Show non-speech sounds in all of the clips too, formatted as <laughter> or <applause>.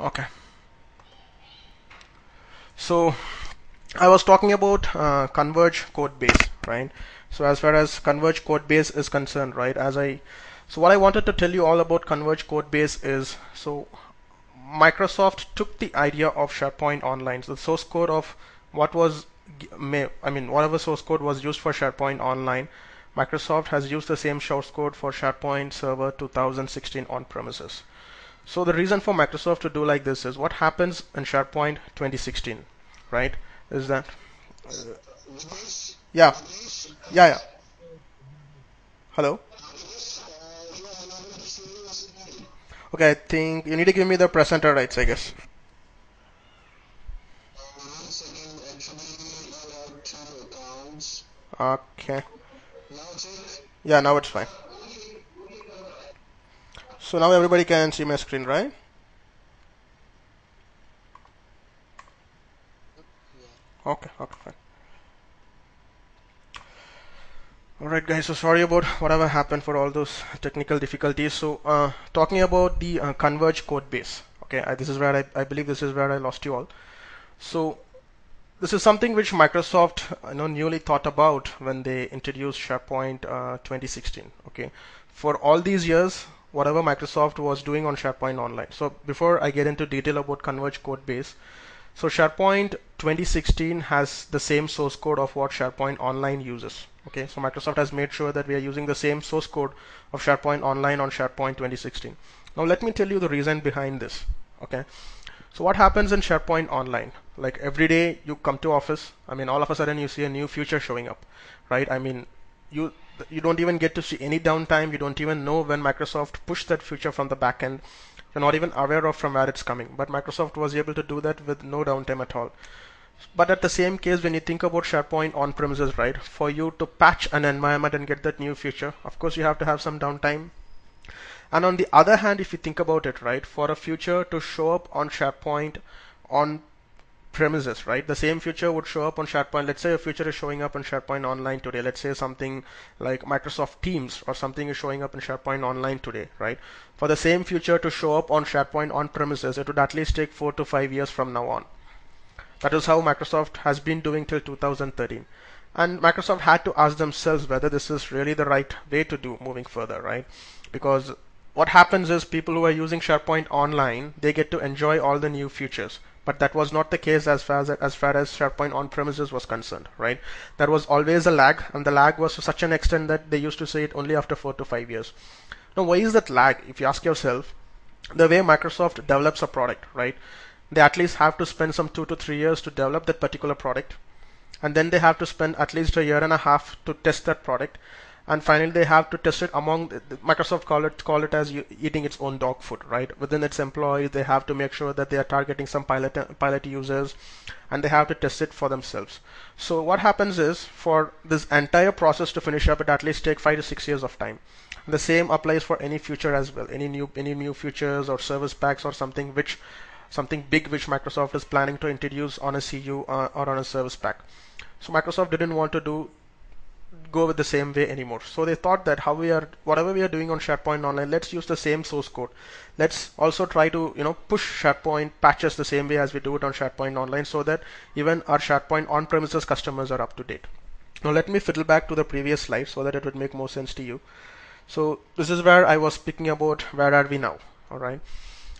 Okay. So I was talking about uh, Converge code base, right? So as far as Converge code base is concerned, right? As I so what I wanted to tell you all about Converge code base is so Microsoft took the idea of SharePoint Online, so the source code of what was I mean whatever source code was used for SharePoint Online, Microsoft has used the same source code for SharePoint Server 2016 on premises. So the reason for Microsoft to do like this is what happens in SharePoint 2016, right? Is that yeah, yeah, yeah. Hello. Okay, I think you need to give me the presenter rights, I guess. Okay. Yeah, now it's fine. So now everybody can see my screen, right? Okay, okay, fine. Alright guys, so sorry about whatever happened for all those technical difficulties. So uh, talking about the uh, Converge code base. Okay, I, this is where I, I believe this is where I lost you all. So this is something which Microsoft you know newly thought about when they introduced SharePoint uh, 2016. Okay, for all these years, whatever Microsoft was doing on SharePoint Online. So before I get into detail about Converge code base, so SharePoint 2016 has the same source code of what SharePoint Online uses. Okay, so Microsoft has made sure that we are using the same source code of SharePoint Online on SharePoint 2016. Now let me tell you the reason behind this. Okay, so what happens in SharePoint Online? Like every day you come to office, I mean all of a sudden you see a new feature showing up, right? I mean you you don't even get to see any downtime. You don't even know when Microsoft pushed that feature from the backend. You're not even aware of from where it's coming. But Microsoft was able to do that with no downtime at all. But at the same case, when you think about SharePoint on premises, right, for you to patch an environment and get that new feature, of course, you have to have some downtime. And on the other hand, if you think about it, right, for a feature to show up on SharePoint on premises, right? The same feature would show up on SharePoint. Let's say a feature is showing up on SharePoint Online today. Let's say something like Microsoft Teams or something is showing up in SharePoint Online today, right? For the same feature to show up on SharePoint on premises, it would at least take four to five years from now on. That is how Microsoft has been doing till 2013. And Microsoft had to ask themselves whether this is really the right way to do moving further, right? Because what happens is people who are using SharePoint Online, they get to enjoy all the new features but that was not the case as far as as far as SharePoint on premises was concerned, right? There was always a lag, and the lag was to such an extent that they used to say it only after four to five years. Now, why is that lag? If you ask yourself, the way Microsoft develops a product, right? They at least have to spend some two to three years to develop that particular product, and then they have to spend at least a year and a half to test that product, and finally they have to test it among Microsoft call it call it as eating its own dog food right? Within its employees they have to make sure that they are targeting some pilot pilot users and they have to test it for themselves. So what happens is for this entire process to finish up it at least take 5 to 6 years of time. The same applies for any future as well any new any new features or service packs or something which something big which Microsoft is planning to introduce on a CU uh, or on a service pack. So Microsoft didn't want to do go with the same way anymore. So they thought that how we are, whatever we are doing on SharePoint Online, let's use the same source code. Let's also try to, you know, push SharePoint patches the same way as we do it on SharePoint Online so that even our SharePoint on-premises customers are up to date. Now let me fiddle back to the previous slide so that it would make more sense to you. So this is where I was speaking about where are we now, all right?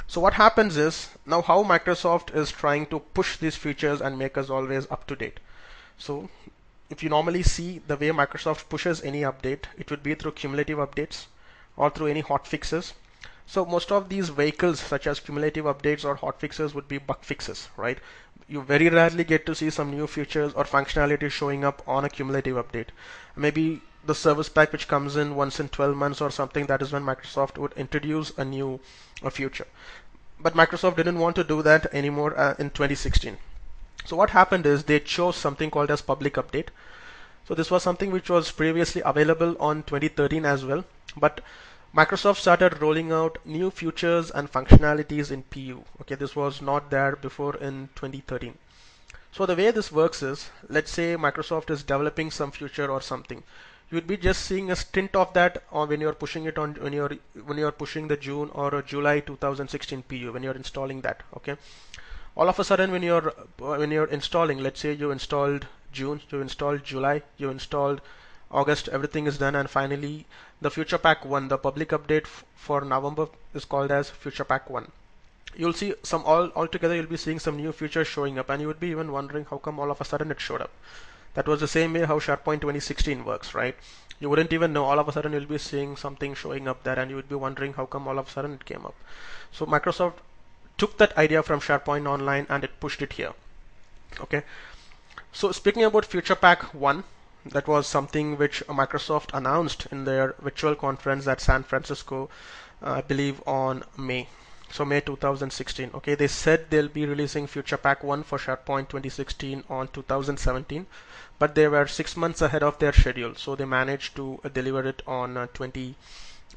So what happens is now how Microsoft is trying to push these features and make us always up to date. So if you normally see the way Microsoft pushes any update, it would be through cumulative updates or through any hot fixes. So most of these vehicles such as cumulative updates or hot fixes would be bug fixes, right? You very rarely get to see some new features or functionality showing up on a cumulative update. Maybe the service pack which comes in once in 12 months or something that is when Microsoft would introduce a new a feature. But Microsoft didn't want to do that anymore uh, in 2016. So what happened is they chose something called as public update. So this was something which was previously available on 2013 as well, but Microsoft started rolling out new features and functionalities in PU. Okay, this was not there before in 2013. So the way this works is, let's say Microsoft is developing some feature or something. you would be just seeing a stint of that when you're pushing it on when you're when you're pushing the June or July 2016 PU when you're installing that okay all of a sudden when you're when you're installing let's say you installed June you installed July you installed August everything is done and finally the feature pack 1 the public update for November is called as feature pack 1 you'll see some all altogether you'll be seeing some new features showing up and you would be even wondering how come all of a sudden it showed up that was the same way how SharePoint 2016 works, right? You wouldn't even know all of a sudden you'll be seeing something showing up there and you would be wondering how come all of a sudden it came up. So Microsoft took that idea from SharePoint Online and it pushed it here. Okay. So speaking about Feature Pack 1, that was something which Microsoft announced in their virtual conference at San Francisco, uh, I believe on May. So May 2016 okay? They said they'll be releasing feature pack 1 for SharePoint 2016 on 2017 but they were six months ahead of their schedule. So they managed to deliver it on uh, 20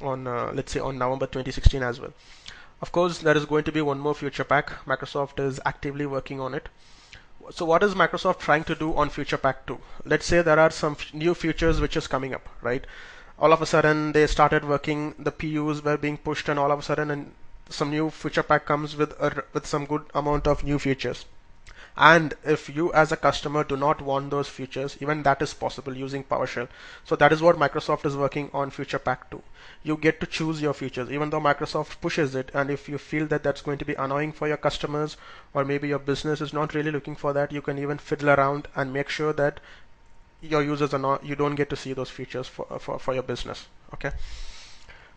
on uh, let's say on November 2016 as well of course there is going to be one more feature pack. Microsoft is actively working on it. So what is Microsoft trying to do on feature pack 2 let's say there are some new features which is coming up right? All of a sudden they started working the PUs were being pushed and all of a sudden and some new feature pack comes with a, with some good amount of new features and if you as a customer do not want those features even that is possible using PowerShell. So that is what Microsoft is working on feature pack 2 you get to choose your features. Even though Microsoft pushes it and if you feel that that's going to be annoying for your customers or maybe your business is not really looking for that you can even fiddle around and make sure that your users are not you don't get to see those features for, for, for your business. Okay?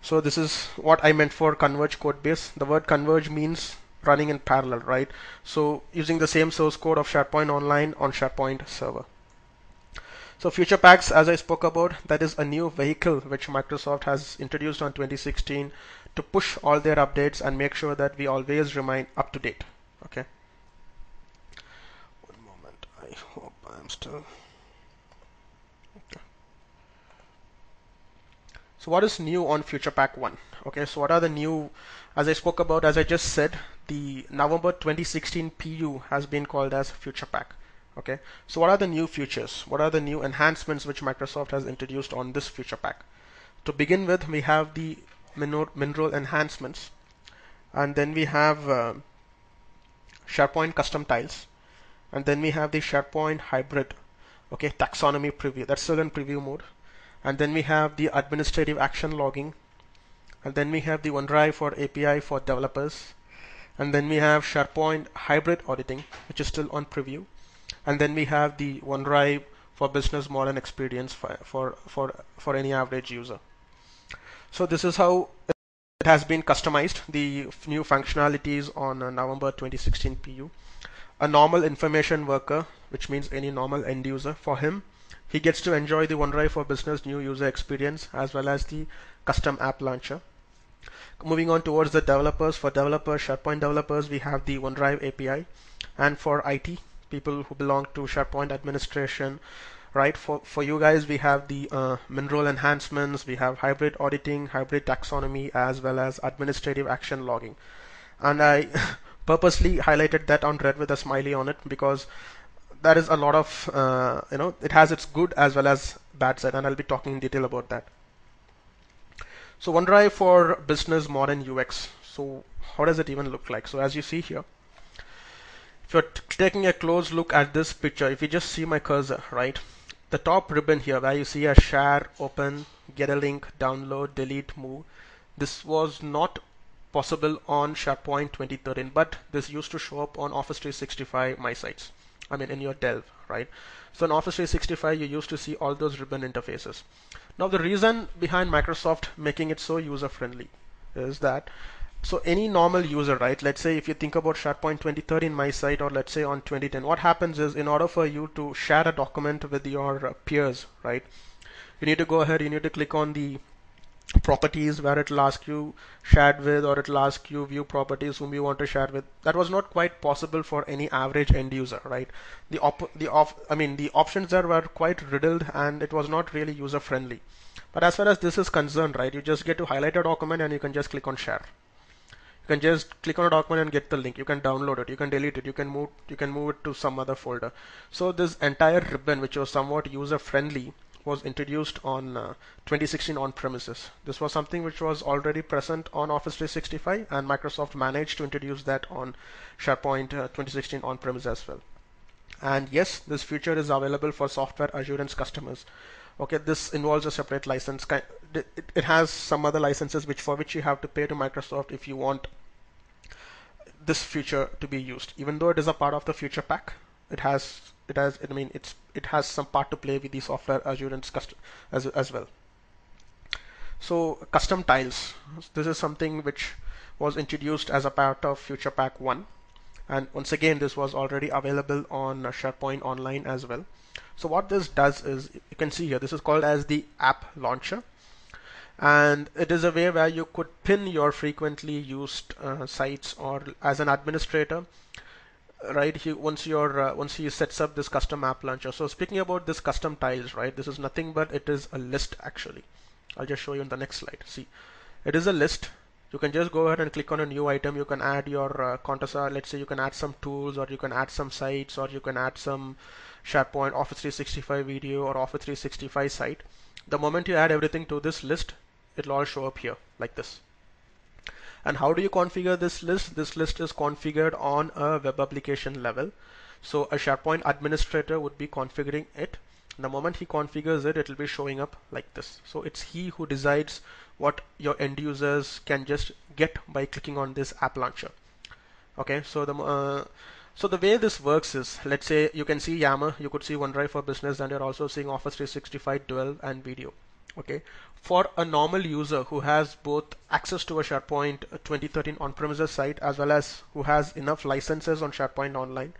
So this is what I meant for converge code base. The word converge means running in parallel, right? So using the same source code of SharePoint Online on SharePoint Server. So feature packs, as I spoke about, that is a new vehicle which Microsoft has introduced on 2016 to push all their updates and make sure that we always remain up to date. Okay. One moment. I hope I'm still. Okay. So what is new on Feature Pack 1? Okay, so what are the new, as I spoke about, as I just said, the November 2016 PU has been called as Feature Pack. Okay, so what are the new features? What are the new enhancements which Microsoft has introduced on this Feature Pack? To begin with, we have the MinRole enhancements, and then we have uh, SharePoint custom tiles, and then we have the SharePoint hybrid, okay, taxonomy preview. That's still in preview mode and then we have the administrative action logging and then we have the OneDrive for API for developers and then we have SharePoint hybrid auditing which is still on preview and then we have the OneDrive for business modern experience for, for, for, for any average user. So this is how it has been customized, the new functionalities on uh, November 2016 PU. A normal information worker, which means any normal end user for him, he gets to enjoy the OneDrive for Business new user experience as well as the custom app launcher. Moving on towards the developers, for developers, SharePoint developers, we have the OneDrive API. And for IT, people who belong to SharePoint administration, right? For, for you guys, we have the uh, MinRole enhancements, we have hybrid auditing, hybrid taxonomy, as well as administrative action logging. And I <laughs> purposely highlighted that on red with a smiley on it because that is a lot of uh, you know it has its good as well as bad side and I'll be talking in detail about that so OneDrive for business modern UX so how does it even look like? So as you see here if you're taking a close look at this picture if you just see my cursor right? The top ribbon here where you see a share open get a link download delete move. This was not possible on SharePoint 2013 but this used to show up on Office 365 my sites. I mean in your Delve, right? So in Office 365, you used to see all those ribbon interfaces. Now the reason behind Microsoft making it so user friendly is that so any normal user, right? Let's say if you think about SharePoint 2013 my site or let's say on 2010, what happens is in order for you to share a document with your peers, right? You need to go ahead, you need to click on the properties where it'll ask you shared with or it'll ask you view properties whom you want to share with. That was not quite possible for any average end user right? The op the off I mean the options there were quite riddled and it was not really user friendly but as far as this is concerned right you just get to highlight a document and you can just click on share. You can just click on a document and get the link. You can download it. You can delete it. You can move you can move it to some other folder. So this entire ribbon which was somewhat user friendly was introduced on uh, 2016 on premises. This was something which was already present on Office 365 and Microsoft managed to introduce that on SharePoint uh, 2016 on premise as well. And yes, this feature is available for software assurance customers. Okay, this involves a separate license. It has some other licenses which for which you have to pay to Microsoft if you want this feature to be used. Even though it is a part of the feature pack, it has it has I mean it's it has some part to play with the software assurance custom as, as well. So custom tiles. This is something which was introduced as a part of feature Pack 1 and once again this was already available on SharePoint Online as well. So what this does is you can see here this is called as the app launcher and it is a way where you could pin your frequently used uh, sites or as an administrator right he once your uh, once he sets up this custom app launcher. So speaking about this custom tiles right this is nothing but it is a list actually. I'll just show you in the next slide. See it is a list. You can just go ahead and click on a new item. You can add your uh, Contessa let's say you can add some tools or you can add some sites or you can add some SharePoint Office 365 video or Office 365 site. The moment you add everything to this list it'll all show up here like this and how do you configure this list? This list is configured on a web application level. So a SharePoint administrator would be configuring it. The moment he configures it, it will be showing up like this. So it's he who decides what your end users can just get by clicking on this app launcher. Okay, so the uh, so the way this works is, let's say you can see Yammer, you could see OneDrive for Business, and you're also seeing Office 365 Delve and Video okay for a normal user who has both access to a SharePoint 2013 on-premises site as well as who has enough licenses on SharePoint Online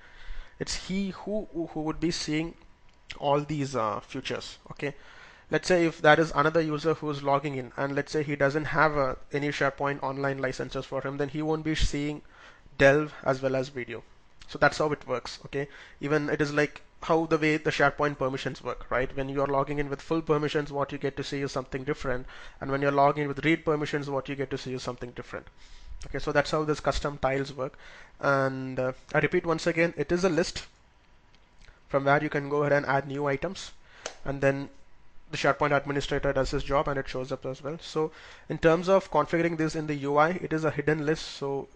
it's he who who would be seeing all these uh, features okay? Let's say if that is another user who's logging in and let's say he doesn't have uh, any SharePoint Online licenses for him then he won't be seeing Delve as well as video. So that's how it works okay? Even it is like how the way the SharePoint permissions work, right? When you're logging in with full permissions, what you get to see is something different. And when you're logging in with read permissions, what you get to see is something different. Okay, so that's how this custom tiles work. And uh, I repeat once again, it is a list from where you can go ahead and add new items. And then the SharePoint administrator does his job and it shows up as well. So in terms of configuring this in the UI, it is a hidden list. So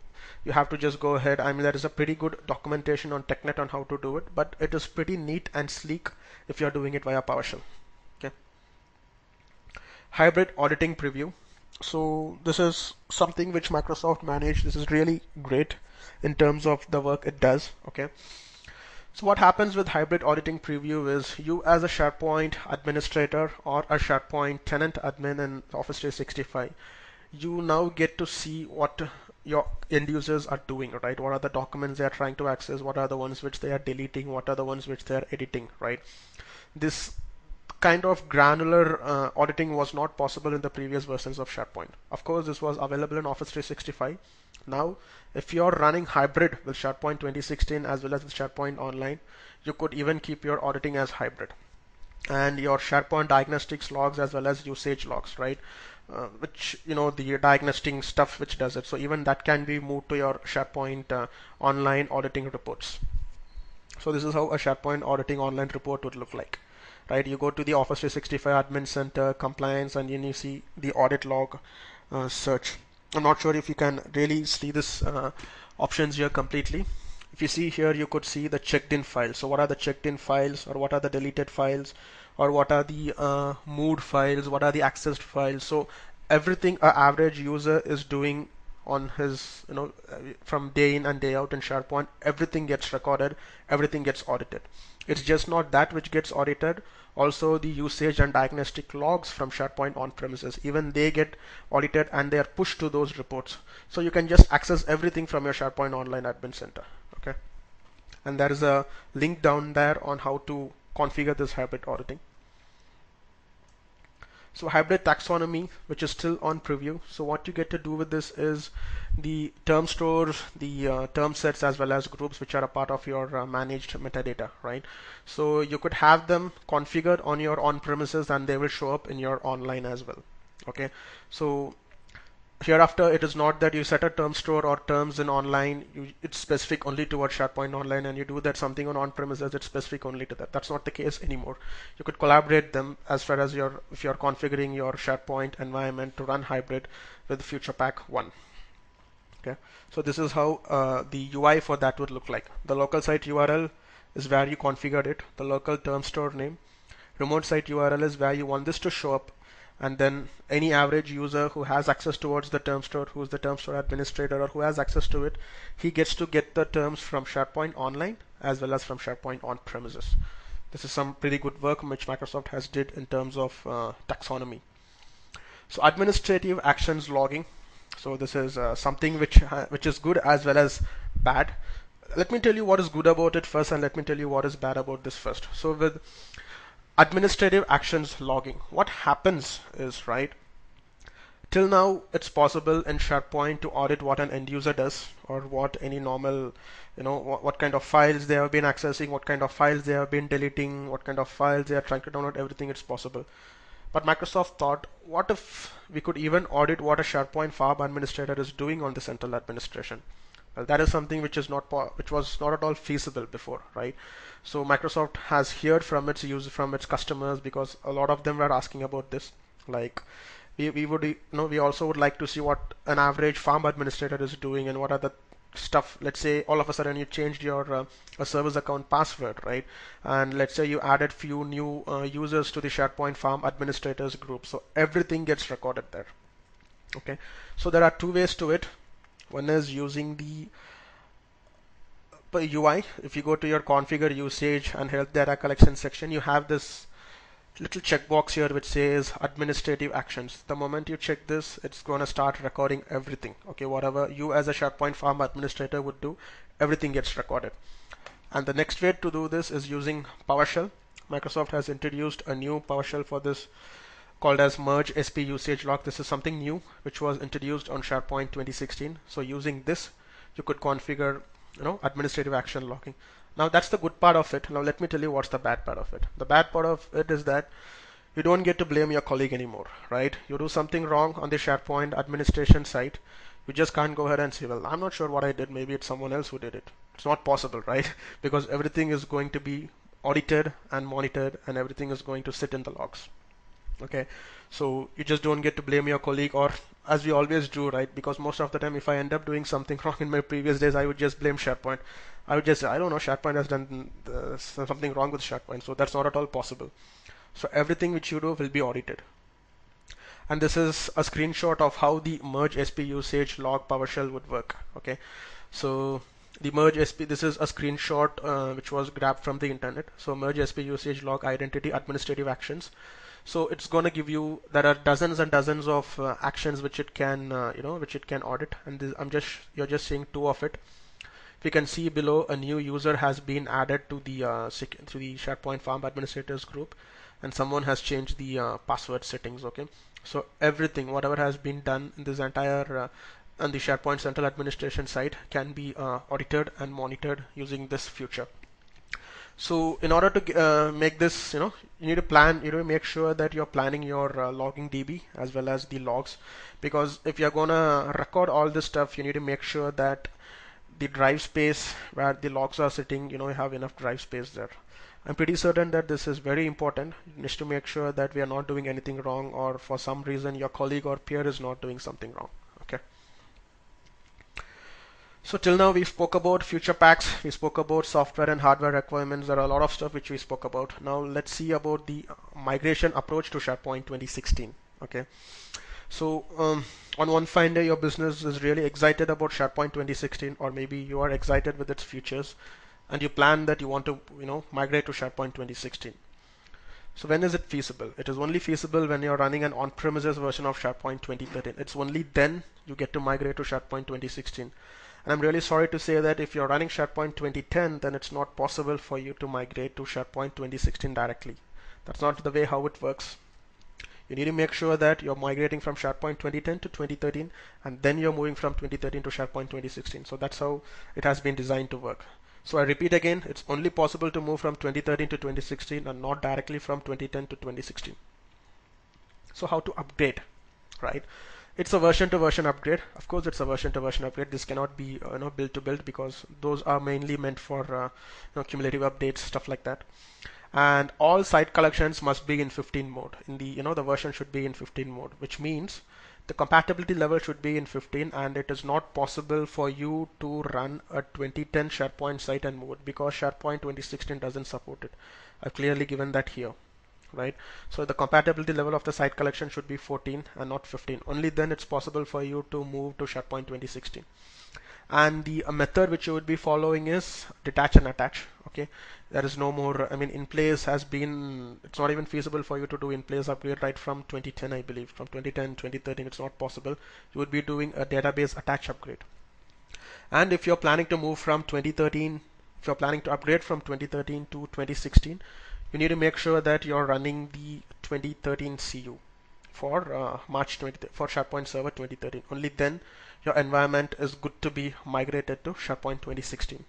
you have to just go ahead. I mean there is a pretty good documentation on TechNet on how to do it but it is pretty neat and sleek if you're doing it via PowerShell okay? Hybrid auditing preview. So this is something which Microsoft managed. This is really great in terms of the work it does okay? So what happens with hybrid auditing preview is you as a SharePoint administrator or a SharePoint tenant admin in Office 365 you now get to see what your end users are doing right? What are the documents they are trying to access? What are the ones which they are deleting? What are the ones which they are editing right? This kind of granular uh, auditing was not possible in the previous versions of SharePoint. Of course this was available in Office 365 now if you're running hybrid with SharePoint 2016 as well as with SharePoint Online you could even keep your auditing as hybrid. And your SharePoint diagnostics logs as well as usage logs right uh, which you know the diagnosing stuff which does it. So even that can be moved to your SharePoint uh, online auditing reports. So this is how a SharePoint auditing online report would look like right? You go to the Office 365 admin center compliance and then you see the audit log uh, search. I'm not sure if you can really see this uh, options here completely. If you see here you could see the checked in files. So what are the checked in files or what are the deleted files or what are the uh, mood files what are the accessed files? So everything an average user is doing on his you know from day in and day out in SharePoint everything gets recorded everything gets audited. It's just not that which gets audited. Also the usage and diagnostic logs from SharePoint on premises even they get audited and they are pushed to those reports. So you can just access everything from your SharePoint online admin center okay? And there is a link down there on how to configure this hybrid auditing. So hybrid taxonomy which is still on preview. So what you get to do with this is the term stores the uh, term sets as well as groups which are a part of your uh, managed metadata right? So you could have them configured on your on premises and they will show up in your online as well. Okay? So hereafter it is not that you set a term store or terms in online you, it's specific only towards SharePoint online and you do that something on on-premises it's specific only to that. That's not the case anymore. You could collaborate them as far as your if you're configuring your SharePoint environment to run hybrid with feature pack 1 okay? So this is how uh, the UI for that would look like. The local site URL is where you configured it. The local term store name. Remote site URL is where you want this to show up and then any average user who has access towards the term store who's the term store administrator or who has access to it he gets to get the terms from SharePoint online as well as from SharePoint on premises. This is some pretty good work which Microsoft has did in terms of uh, taxonomy. So administrative actions logging. So this is uh, something which which is good as well as bad. Let me tell you what is good about it first and let me tell you what is bad about this first. So with administrative actions logging. What happens is, right, till now it's possible in SharePoint to audit what an end user does or what any normal, you know, what, what, kind of files they have been accessing, what kind of files they have been deleting, what kind of files they are trying to download, everything it's possible. But Microsoft thought, what if we could even audit what a SharePoint farm administrator is doing on the central administration? Well, that is something which is not which was not at all feasible before, right? So Microsoft has heard from its users, from its customers, because a lot of them were asking about this. Like, we, we would, you know, we also would like to see what an average farm administrator is doing and what are the stuff. Let's say all of a sudden you changed your uh, a service account password, right? And let's say you added few new uh, users to the SharePoint farm administrators group. So everything gets recorded there. Okay. So there are two ways to it. One is using the UI. If you go to your configure usage and health data collection section, you have this little checkbox here which says administrative actions. The moment you check this, it's going to start recording everything. Okay, whatever you as a SharePoint farm administrator would do, everything gets recorded. And the next way to do this is using PowerShell. Microsoft has introduced a new PowerShell for this called as merge SP usage log. This is something new which was introduced on SharePoint 2016. So using this, you could configure, you know, administrative action logging. Now that's the good part of it. Now let me tell you what's the bad part of it. The bad part of it is that you don't get to blame your colleague anymore, right? You do something wrong on the SharePoint administration site. You just can't go ahead and say, well, I'm not sure what I did. Maybe it's someone else who did it. It's not possible, right? <laughs> because everything is going to be audited and monitored and everything is going to sit in the logs okay? So you just don't get to blame your colleague or as we always do right? Because most of the time if I end up doing something <laughs> wrong in my previous days I would just blame SharePoint. I would just I don't know SharePoint has done uh, something wrong with SharePoint so that's not at all possible. So everything which you do will be audited. And this is a screenshot of how the merge SP usage log PowerShell would work okay? So the merge SP this is a screenshot uh, which was grabbed from the internet. So merge SP usage log identity administrative actions so it's going to give you there are dozens and dozens of uh, actions which it can uh, you know which it can audit. And this, I'm just you're just seeing two of it. We can see below a new user has been added to the uh, to the SharePoint farm administrators group. And someone has changed the uh, password settings okay? So everything whatever has been done in this entire uh, on the SharePoint central administration site can be uh, audited and monitored using this feature so in order to uh, make this, you know, you need to plan, you know, make sure that you're planning your uh, logging DB as well as the logs, because if you're gonna record all this stuff, you need to make sure that the drive space where the logs are sitting, you know, you have enough drive space there. I'm pretty certain that this is very important. You need to make sure that we are not doing anything wrong or for some reason your colleague or peer is not doing something wrong. So till now we spoke about feature packs, we spoke about software and hardware requirements. There are a lot of stuff which we spoke about. Now let's see about the migration approach to SharePoint 2016. Okay. So um, on one fine day, your business is really excited about SharePoint 2016, or maybe you are excited with its features, and you plan that you want to, you know, migrate to SharePoint 2016. So when is it feasible? It is only feasible when you're running an on-premises version of SharePoint 2013. It's only then you get to migrate to SharePoint 2016. And I'm really sorry to say that if you're running SharePoint 2010, then it's not possible for you to migrate to SharePoint 2016 directly. That's not the way how it works. You need to make sure that you're migrating from SharePoint 2010 to 2013, and then you're moving from 2013 to SharePoint 2016. So that's how it has been designed to work. So I repeat again, it's only possible to move from 2013 to 2016 and not directly from 2010 to 2016. So how to update, right? It's a version to version upgrade. Of course it's a version to version upgrade. This cannot be you know build to build because those are mainly meant for uh, you know cumulative updates stuff like that. And all site collections must be in 15 mode. In the you know the version should be in 15 mode which means the compatibility level should be in 15 and it is not possible for you to run a 2010 SharePoint site and move it because SharePoint 2016 doesn't support it. I've clearly given that here right? So the compatibility level of the site collection should be 14 and not 15 only then it's possible for you to move to SharePoint 2016 and the uh, method which you would be following is detach and attach okay? There is no more I mean in place has been it's not even feasible for you to do in place upgrade right from 2010 I believe. From 2010 2013 it's not possible. You would be doing a database attach upgrade. And if you're planning to move from 2013 if you're planning to upgrade from 2013 to 2016 you need to make sure that you're running the 2013 CU for uh, March 20 for SharePoint Server 2013 only then your environment is good to be migrated to SharePoint 2016.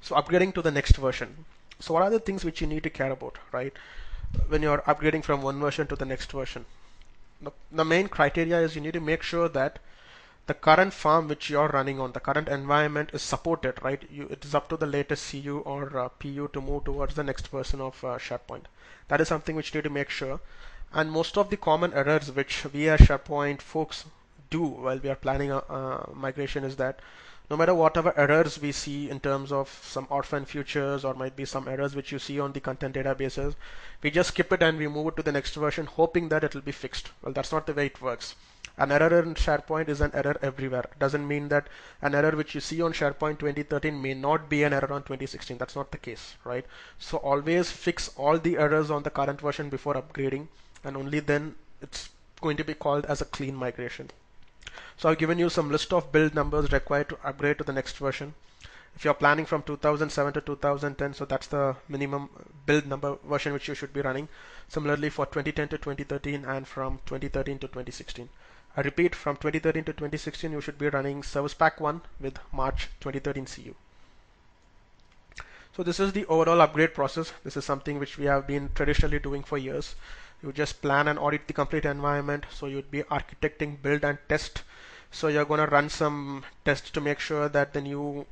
So upgrading to the next version. So what are the things which you need to care about, right? When you're upgrading from one version to the next version. The, the main criteria is you need to make sure that the current farm which you're running on, the current environment is supported, right? You, it is up to the latest CU or uh, PU to move towards the next version of uh, SharePoint. That is something which you need to make sure. And most of the common errors which we as SharePoint folks do while we are planning a, a migration is that no matter whatever errors we see in terms of some orphan futures or might be some errors which you see on the content databases, we just skip it and we move it to the next version hoping that it will be fixed. Well, that's not the way it works. An error in SharePoint is an error everywhere. Doesn't mean that an error which you see on SharePoint 2013 may not be an error on 2016. That's not the case, right? So always fix all the errors on the current version before upgrading and only then it's going to be called as a clean migration. So I've given you some list of build numbers required to upgrade to the next version. If you're planning from 2007 to 2010, so that's the minimum build number version which you should be running. Similarly for 2010 to 2013 and from 2013 to 2016. I repeat, from 2013 to 2016, you should be running Service Pack 1 with March 2013 CU. So this is the overall upgrade process. This is something which we have been traditionally doing for years. You just plan and audit the complete environment. So you'd be architecting, build and test so you're going to run some tests to make sure that the new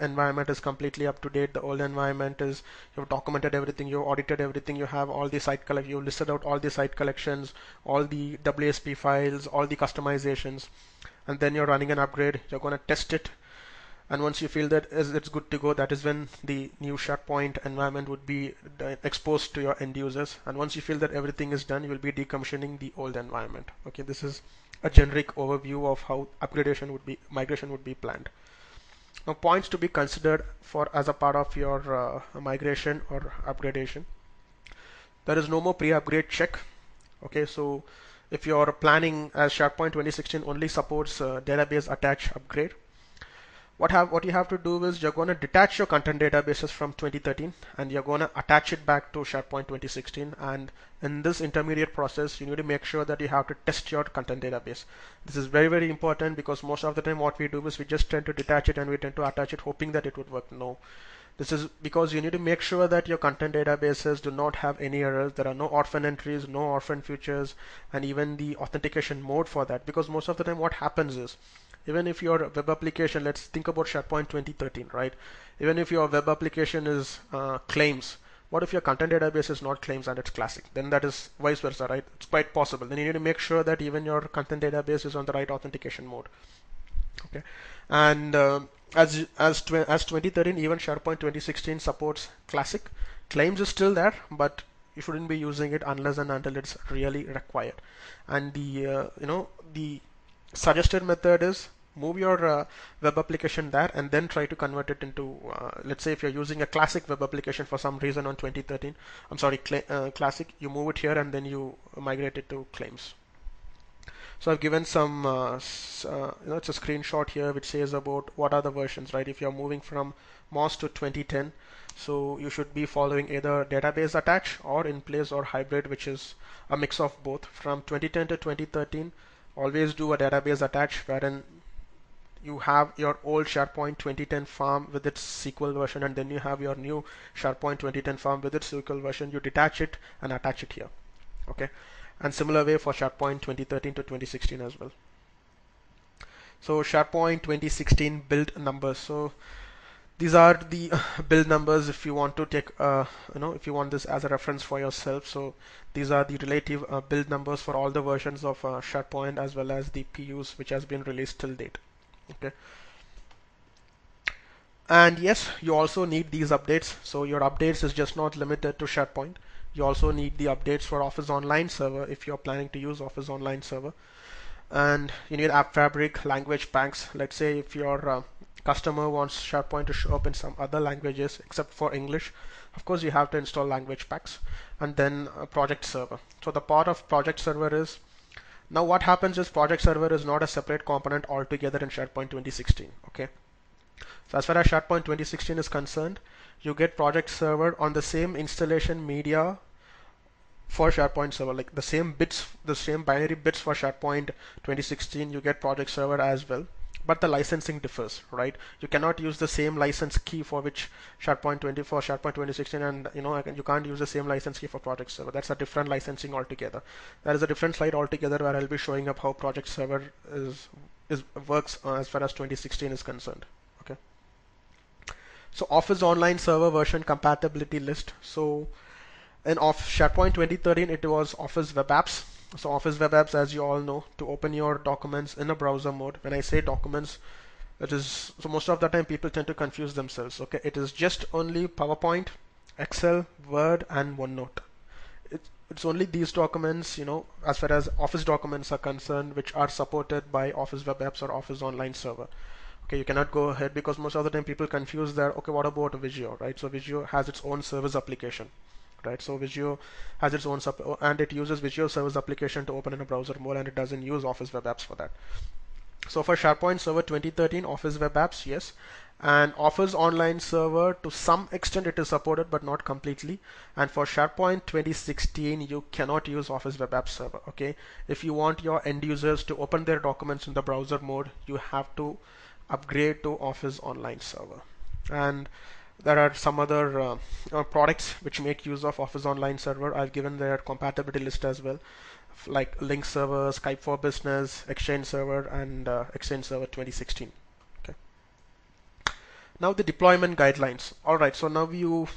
environment is completely up to date. The old environment is you've documented everything you've audited everything you have all the site collect you listed out all the site collections all the WSP files all the customizations. And then you're running an upgrade you're going to test it. And once you feel that it's good to go that is when the new SharePoint environment would be uh, exposed to your end users. And once you feel that everything is done you will be decommissioning the old environment. Okay this is a generic overview of how upgradation would be migration would be planned. Now points to be considered for as a part of your uh, migration or upgradation. There is no more pre-upgrade check. Okay, so if you're planning as SharePoint 2016 only supports uh, database attach upgrade, what have what you have to do is you're going to detach your content databases from 2013 and you're going to attach it back to SharePoint 2016 and in this intermediate process you need to make sure that you have to test your content database this is very very important because most of the time what we do is we just tend to detach it and we tend to attach it hoping that it would work no this is because you need to make sure that your content databases do not have any errors. There are no orphan entries, no orphan futures, and even the authentication mode for that. Because most of the time what happens is even if your web application, let's think about SharePoint 2013, right? Even if your web application is uh, claims, what if your content database is not claims and it's classic? Then that is vice versa, right? It's quite possible. Then you need to make sure that even your content database is on the right authentication mode. Okay, and uh, as as as 2013, even SharePoint 2016 supports classic. Claims is still there, but you shouldn't be using it unless and until it's really required. And the uh, you know the suggested method is move your uh, web application there and then try to convert it into uh, let's say if you're using a classic web application for some reason on 2013 I'm sorry uh, classic you move it here and then you migrate it to claims. So I've given some uh, uh, you know it's a screenshot here which says about what are the versions right? If you're moving from MOSS to 2010 so you should be following either database attach or in place or hybrid which is a mix of both. From 2010 to 2013 always do a database attach wherein you have your old SharePoint 2010 farm with its SQL version and then you have your new SharePoint 2010 farm with its SQL version you detach it and attach it here okay and similar way for SharePoint 2013 to 2016 as well. So SharePoint 2016 build numbers. So these are the <laughs> build numbers if you want to take uh, you know if you want this as a reference for yourself. So these are the relative uh, build numbers for all the versions of uh, SharePoint as well as the PUs which has been released till date. Okay. And yes you also need these updates. So your updates is just not limited to SharePoint. You also need the updates for Office Online Server if you're planning to use Office Online Server. And you need App Fabric language packs let's say if your uh, customer wants SharePoint to show up in some other languages except for English of course you have to install language packs and then project server so the part of project server is now what happens is project server is not a separate component altogether in SharePoint 2016 okay so as far as SharePoint 2016 is concerned, you get project server on the same installation media for SharePoint server, like the same bits, the same binary bits for SharePoint 2016, you get project server as well. But the licensing differs, right? You cannot use the same license key for which SharePoint 24, SharePoint 2016, and you know you can't use the same license key for project server. That's a different licensing altogether. That is a different slide altogether where I'll be showing up how project server is is works uh, as far as 2016 is concerned. Okay. So Office Online Server version compatibility list. So in off SharePoint 2013, it was Office Web Apps. So Office Web Apps, as you all know, to open your documents in a browser mode. When I say documents, it is so most of the time people tend to confuse themselves. Okay, it is just only PowerPoint, Excel, Word, and OneNote. It's, it's only these documents, you know, as far as Office documents are concerned, which are supported by Office Web Apps or Office Online Server okay you cannot go ahead because most of the time people confuse that okay what about Visio right so Visio has its own service application right? So Visio has its own sub and it uses Visio service application to open in a browser mode and it doesn't use Office Web Apps for that. So for SharePoint Server 2013 Office Web Apps yes. And Office Online Server to some extent it is supported but not completely. And for SharePoint 2016 you cannot use Office Web Apps Server okay? If you want your end users to open their documents in the browser mode you have to upgrade to Office Online Server. And there are some other uh, uh, products which make use of Office Online Server. I've given their compatibility list as well, like Lync Server, Skype for Business, Exchange Server, and uh, Exchange Server 2016. Okay. Now the deployment guidelines. All right, so now you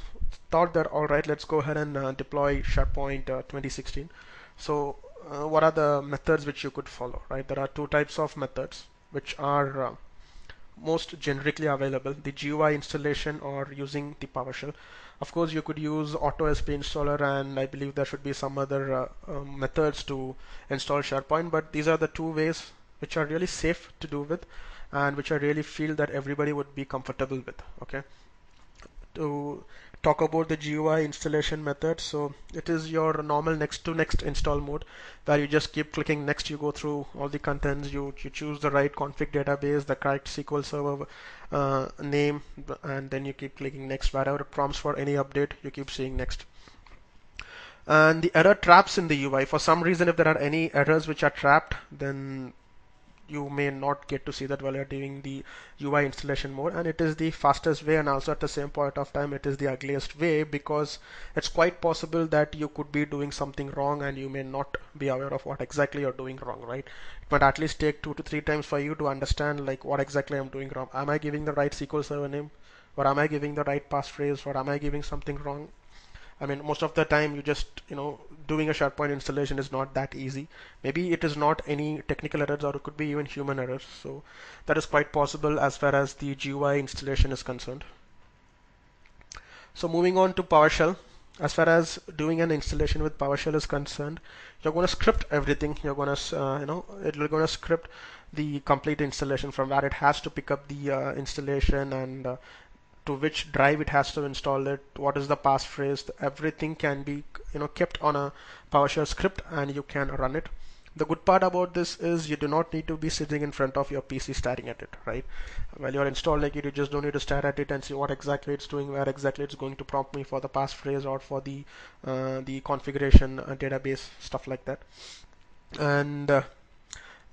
thought that all right, let's go ahead and uh, deploy SharePoint uh, 2016. So uh, what are the methods which you could follow? Right, there are two types of methods which are most generically available the GUI installation or using the PowerShell of course you could use AutoSP installer and I believe there should be some other uh, uh, methods to install SharePoint but these are the two ways which are really safe to do with and which I really feel that everybody would be comfortable with okay? To talk about the GUI installation method. So it is your normal next to next install mode where you just keep clicking next. You go through all the contents. You you choose the right config database, the correct SQL Server uh, name, and then you keep clicking next. Wherever prompts for any update, you keep seeing next. And the error traps in the UI. For some reason, if there are any errors which are trapped, then you may not get to see that while you're doing the UI installation mode. And it is the fastest way and also at the same point of time it is the ugliest way because it's quite possible that you could be doing something wrong and you may not be aware of what exactly you're doing wrong right? It might at least take two to three times for you to understand like what exactly I'm doing wrong. Am I giving the right SQL server name? Or am I giving the right passphrase? Or am I giving something wrong I mean, most of the time you just, you know, doing a SharePoint installation is not that easy. Maybe it is not any technical errors or it could be even human errors. So that is quite possible as far as the GUI installation is concerned. So moving on to PowerShell. As far as doing an installation with PowerShell is concerned, you're going to script everything. You're going to, uh, you know, it'll going to script the complete installation from where it has to pick up the uh, installation and uh, to which drive it has to install it, what is the passphrase, everything can be you know kept on a PowerShell script and you can run it. The good part about this is you do not need to be sitting in front of your PC staring at it, right? While you're installing it, you just don't need to stare at it and see what exactly it's doing, where exactly it's going to prompt me for the passphrase or for the uh, the configuration uh, database stuff like that. And uh,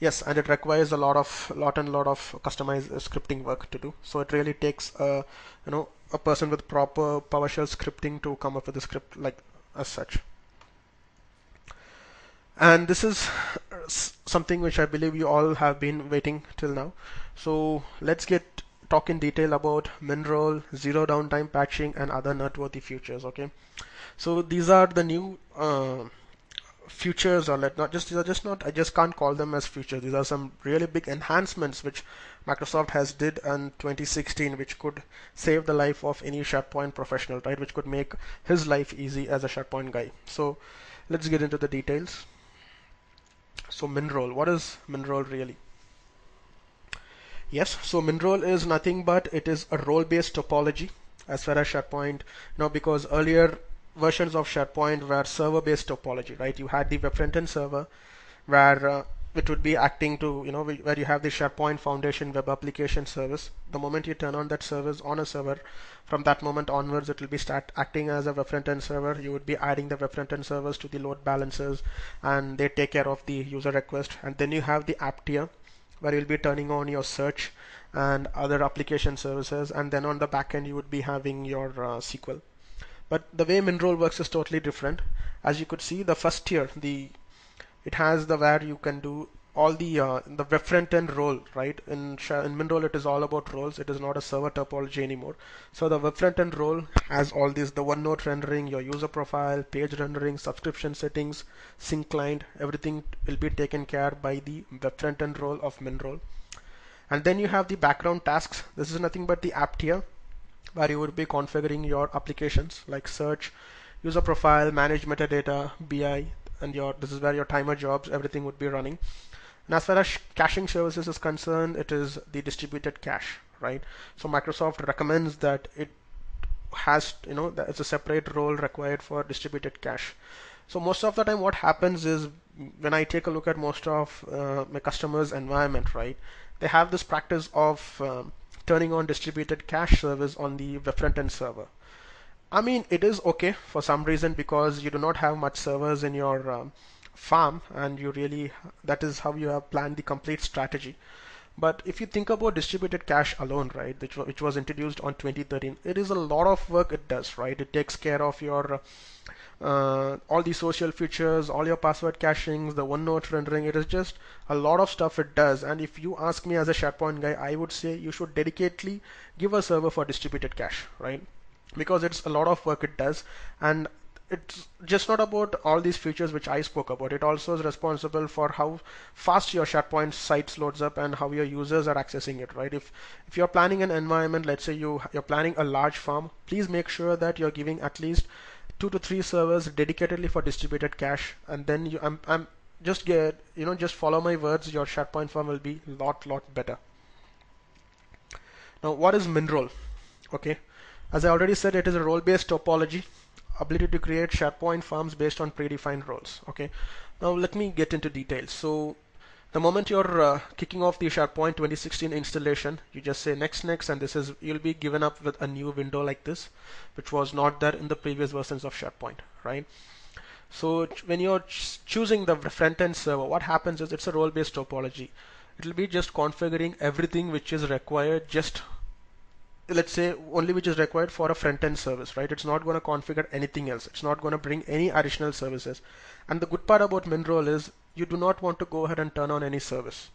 yes and it requires a lot of lot and lot of customized uh, scripting work to do. So it really takes a you know a person with proper PowerShell scripting to come up with a script like as such. And this is uh, something which I believe you all have been waiting till now. So let's get talk in detail about MinRole, zero downtime patching and other noteworthy features okay? So these are the new uh, features or let not just these are just not I just can't call them as futures. These are some really big enhancements which Microsoft has did in 2016 which could save the life of any SharePoint professional right? Which could make his life easy as a SharePoint guy. So let's get into the details. So MinRole what is MinRole really? Yes so MinRole is nothing but it is a role based topology as far as SharePoint now because earlier versions of SharePoint were server-based topology, right? You had the web front-end server where uh, it would be acting to, you know, where you have the SharePoint Foundation web application service. The moment you turn on that service on a server, from that moment onwards, it will be start acting as a web front-end server. You would be adding the web front-end servers to the load balancers, and they take care of the user request. And then you have the app tier, where you'll be turning on your search and other application services. And then on the back end, you would be having your uh, SQL. But the way MinRole works is totally different. As you could see, the first tier, the it has the where you can do all the uh, the web front end role, right? In in MinRole, it is all about roles. It is not a server topology anymore. So the web front end role has all these: the OneNote rendering, your user profile, page rendering, subscription settings, sync client. Everything will be taken care by the web front end role of MinRole. And then you have the background tasks. This is nothing but the app tier where you would be configuring your applications like search, user profile, manage metadata, BI, and your this is where your timer jobs, everything would be running. And as far as caching services is concerned, it is the distributed cache, right? So Microsoft recommends that it has, you know, it's a separate role required for distributed cache. So most of the time what happens is when I take a look at most of uh, my customers environment, right, they have this practice of um, turning on distributed cache service on the front-end server. I mean, it is okay for some reason because you do not have much servers in your um, farm and you really, that is how you have planned the complete strategy. But if you think about distributed cache alone, right, which, which was introduced on 2013, it is a lot of work it does, right? It takes care of your uh, all the social features, all your password cachings, the OneNote rendering. It is just a lot of stuff it does. And if you ask me as a SharePoint guy, I would say you should dedicatedly give a server for distributed cache, right? Because it's a lot of work it does. And it's just not about all these features which I spoke about. It also is responsible for how fast your SharePoint sites loads up and how your users are accessing it, right? If if you're planning an environment, let's say you you're planning a large farm, please make sure that you're giving at least two to three servers dedicatedly for distributed cache and then you I'm, I'm just get you know just follow my words your SharePoint farm will be lot lot better. Now what is MinRole okay. As I already said it is a role based topology ability to create SharePoint farms based on predefined roles. Okay. Now let me get into details. So the moment you're uh, kicking off the SharePoint 2016 installation, you just say next, next, and this is you'll be given up with a new window like this, which was not there in the previous versions of SharePoint, right? So when you're ch choosing the front-end server, what happens is it's a role-based topology. It'll be just configuring everything which is required just let's say only which is required for a front-end service, right? It's not going to configure anything else. It's not going to bring any additional services. And the good part about MinRole is you do not want to go ahead and turn on any service.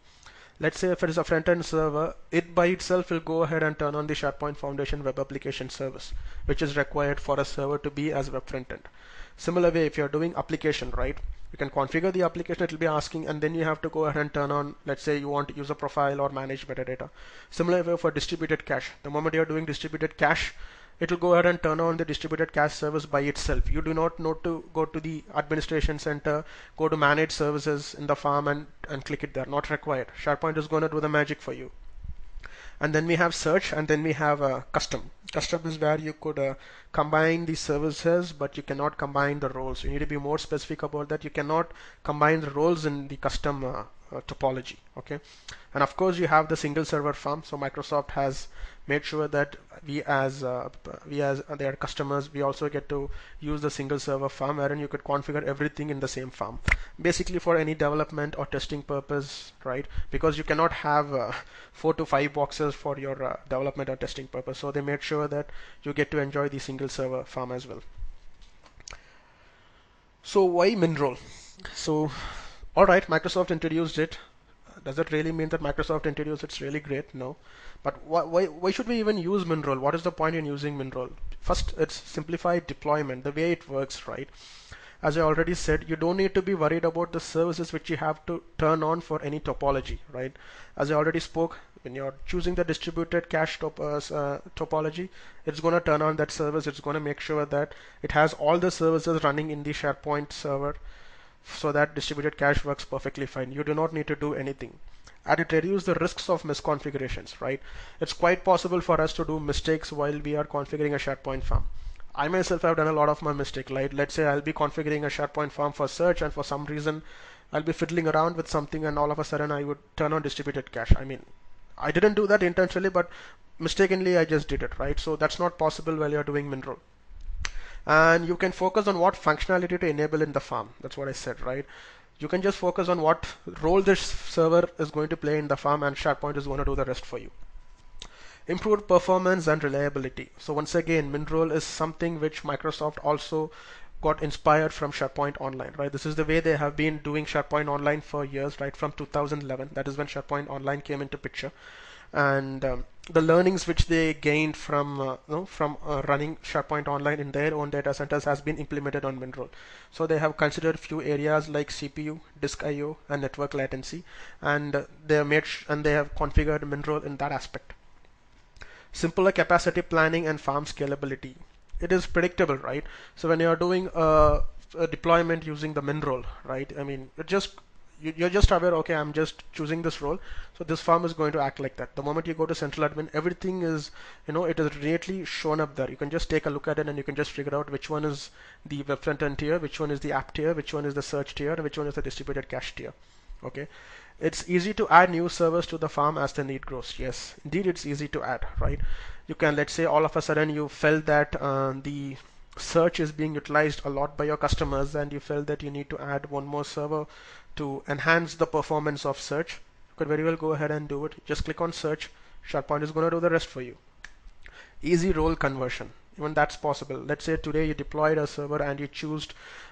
Let's say if it is a front-end server, it by itself will go ahead and turn on the SharePoint Foundation web application service, which is required for a server to be as web front-end. Similar way, if you're doing application, right? You can configure the application, it will be asking, and then you have to go ahead and turn on, let's say you want to use a profile or manage metadata. Similar way for distributed cache. The moment you're doing distributed cache, it will go ahead and turn on the distributed cache service by itself. You do not need to go to the administration center, go to manage services in the farm and, and click it there. Not required. SharePoint is going to do the magic for you. And then we have search and then we have uh, custom. Custom is where you could uh, combine the services, but you cannot combine the roles. You need to be more specific about that. You cannot combine the roles in the custom uh, uh, topology okay? And of course you have the single server farm. So Microsoft has made sure that we as uh, we as their customers we also get to use the single server farm wherein you could configure everything in the same farm. Basically for any development or testing purpose right? Because you cannot have uh, four to five boxes for your uh, development or testing purpose. So they made sure that you get to enjoy the single server farm as well. So why MinRole so all right Microsoft introduced it. Does that really mean that Microsoft introduced it's really great? No. But why, why, why should we even use MinRole what is the point in using MinRole first it's simplified deployment the way it works right? As I already said you don't need to be worried about the services which you have to turn on for any topology right? As I already spoke when you're choosing the distributed cache top, uh, uh, topology it's going to turn on that service. It's going to make sure that it has all the services running in the SharePoint server so that distributed cache works perfectly fine. You do not need to do anything. And it reduces the risks of misconfigurations right? It's quite possible for us to do mistakes while we are configuring a SharePoint farm. I myself have done a lot of my mistake like let's say I'll be configuring a SharePoint farm for search and for some reason I'll be fiddling around with something and all of a sudden I would turn on distributed cache. I mean I didn't do that intentionally but mistakenly I just did it right? So that's not possible while you're doing MinRole and you can focus on what functionality to enable in the farm. That's what I said right? You can just focus on what role this server is going to play in the farm and SharePoint is going to do the rest for you. Improved performance and reliability. So once again MinRole is something which Microsoft also got inspired from SharePoint Online, right? This is the way they have been doing SharePoint Online for years, right? From 2011, that is when SharePoint Online came into picture, and um, the learnings which they gained from uh, you know, from uh, running SharePoint Online in their own data centers has been implemented on MinRole. So they have considered few areas like CPU, disk I/O, and network latency, and uh, they have made and they have configured MinRole in that aspect. Simpler capacity planning and farm scalability it is predictable, right? So when you're doing a, a deployment using the min role, right? I mean, it just you're just aware, okay, I'm just choosing this role. So this farm is going to act like that. The moment you go to central admin, everything is, you know, it is neatly shown up there. You can just take a look at it and you can just figure out which one is the web front end tier, which one is the app tier, which one is the search tier, and which one is the distributed cache tier. Okay. It's easy to add new servers to the farm as the need grows. Yes, indeed it's easy to add, right? you can let's say all of a sudden you felt that uh, the search is being utilized a lot by your customers and you felt that you need to add one more server to enhance the performance of search you could very well go ahead and do it just click on search SharePoint is going to do the rest for you easy role conversion even that's possible let's say today you deployed a server and you choose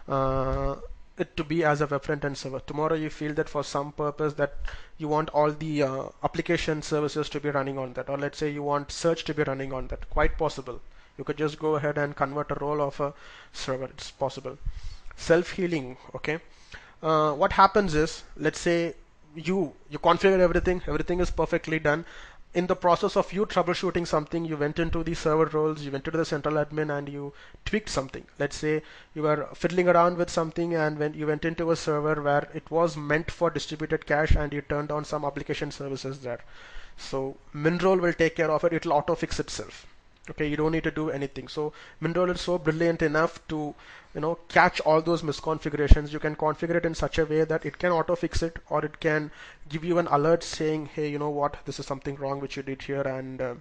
uh, it to be as a web front-end server. Tomorrow you feel that for some purpose that you want all the uh, application services to be running on that or let's say you want search to be running on that. Quite possible. You could just go ahead and convert a role of a server. It's possible. Self-healing. Okay. Uh, what happens is let's say you you configure everything everything is perfectly done in the process of you troubleshooting something, you went into the server roles, you went into the central admin and you tweaked something. Let's say you were fiddling around with something and when you went into a server where it was meant for distributed cache and you turned on some application services there. So MinRole will take care of it. It'll auto fix itself okay you don't need to do anything. So MinRole is so brilliant enough to you know catch all those misconfigurations. You can configure it in such a way that it can auto fix it or it can give you an alert saying hey you know what? This is something wrong which you did here and uh,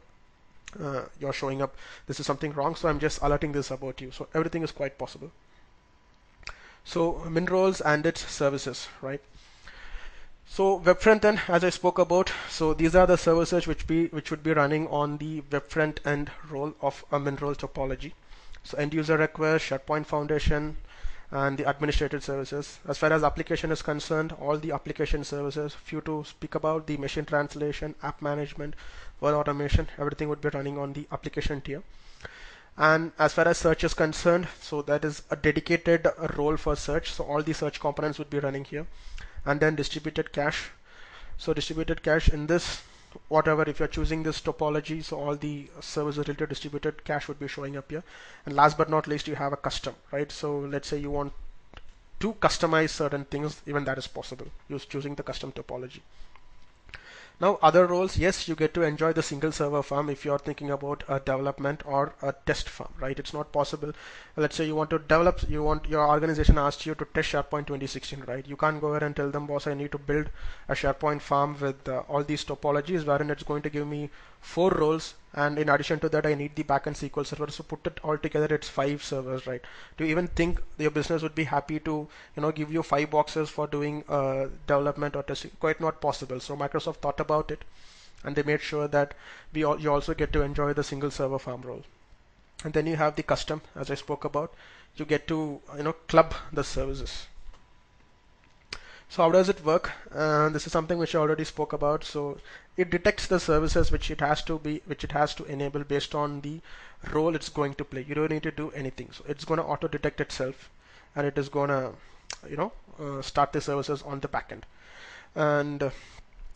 uh, you're showing up. This is something wrong so I'm just alerting this about you. So everything is quite possible. So MinRoles and its services right so web front end, as I spoke about, so these are the services which be which would be running on the web front end role of a MinRole topology. So end user request, SharePoint Foundation, and the administrative services. As far as application is concerned, all the application services, few to speak about the machine translation, app management, web automation, everything would be running on the application tier. And as far as search is concerned, so that is a dedicated role for search. So all the search components would be running here and then distributed cache. So distributed cache in this whatever if you're choosing this topology so all the service related distributed cache would be showing up here. And last but not least you have a custom right? So let's say you want to customize certain things even that is possible. Use choosing the custom topology now other roles, yes, you get to enjoy the single server farm if you're thinking about a development or a test farm, right? It's not possible. Let's say you want to develop, you want your organization asked you to test SharePoint 2016, right? You can't go ahead and tell them, boss, I need to build a SharePoint farm with uh, all these topologies wherein it's going to give me four roles and in addition to that I need the backend SQL server. So put it all together it's five servers right? Do you even think your business would be happy to you know give you five boxes for doing uh, development or testing? Quite not possible. So Microsoft thought about it and they made sure that we all, you also get to enjoy the single server farm role. And then you have the custom as I spoke about. You get to you know club the services So how does it work? Uh, this is something which I already spoke about. So it detects the services which it has to be, which it has to enable based on the role it's going to play. You don't need to do anything. So it's going to auto detect itself and it is going to, you know, uh, start the services on the backend. And uh,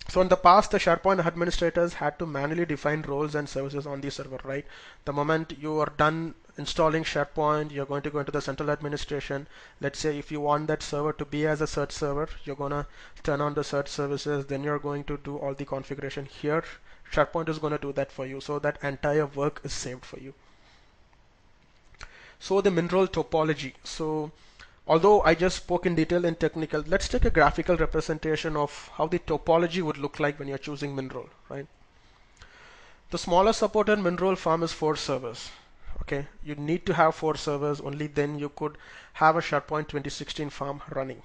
so in the past, the SharePoint administrators had to manually define roles and services on the server, right? The moment you are done installing SharePoint, you're going to go into the central administration. Let's say if you want that server to be as a search server, you're gonna turn on the search services, then you're going to do all the configuration here. SharePoint is going to do that for you. So that entire work is saved for you. So the MinRole topology. So Although I just spoke in detail in technical, let's take a graphical representation of how the topology would look like when you're choosing MinRole, right? The smallest supported MinRole farm is four servers. Okay, you need to have four servers, only then you could have a SharePoint 2016 farm running.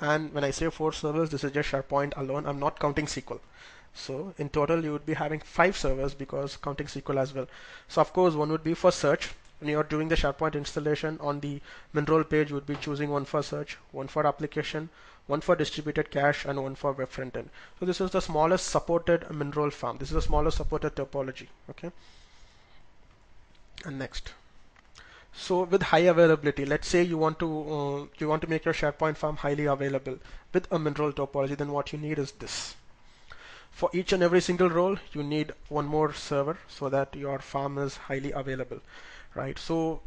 And when I say four servers, this is just SharePoint alone. I'm not counting SQL. So in total, you would be having five servers because counting SQL as well. So of course, one would be for search, when you're doing the SharePoint installation on the MinRole page, you would be choosing one for search, one for application, one for distributed cache, and one for web frontend. So this is the smallest supported MinRole farm. This is the smallest supported topology. Okay. And next. So with high availability, let's say you want to uh, you want to make your SharePoint farm highly available with a MinRole topology, then what you need is this. For each and every single role, you need one more server so that your farm is highly available right? So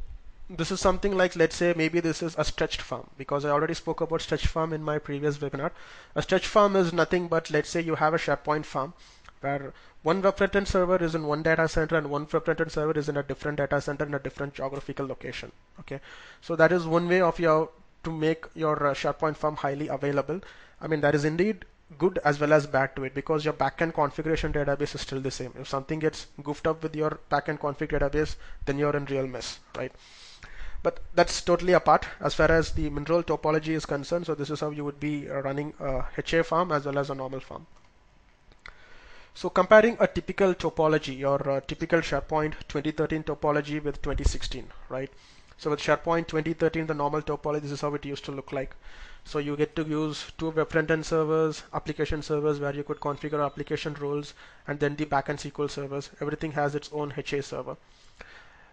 this is something like, let's say maybe this is a stretched farm because I already spoke about stretched farm in my previous webinar. A stretched farm is nothing but let's say you have a SharePoint farm where one front-end server is in one data center and one front-end server is in a different data center in a different geographical location. Okay, so that is one way of your to make your uh, SharePoint farm highly available. I mean that is indeed good as well as bad to it because your backend configuration database is still the same. If something gets goofed up with your backend config database, then you're in real mess, right? But that's totally apart as far as the MinRole topology is concerned. So this is how you would be running a HA farm as well as a normal farm. So comparing a typical topology, your uh, typical SharePoint 2013 topology with 2016, right? So with SharePoint 2013, the normal topology, this is how it used to look like. So you get to use two web front-end servers, application servers where you could configure application roles, and then the backend SQL servers. Everything has its own HA server.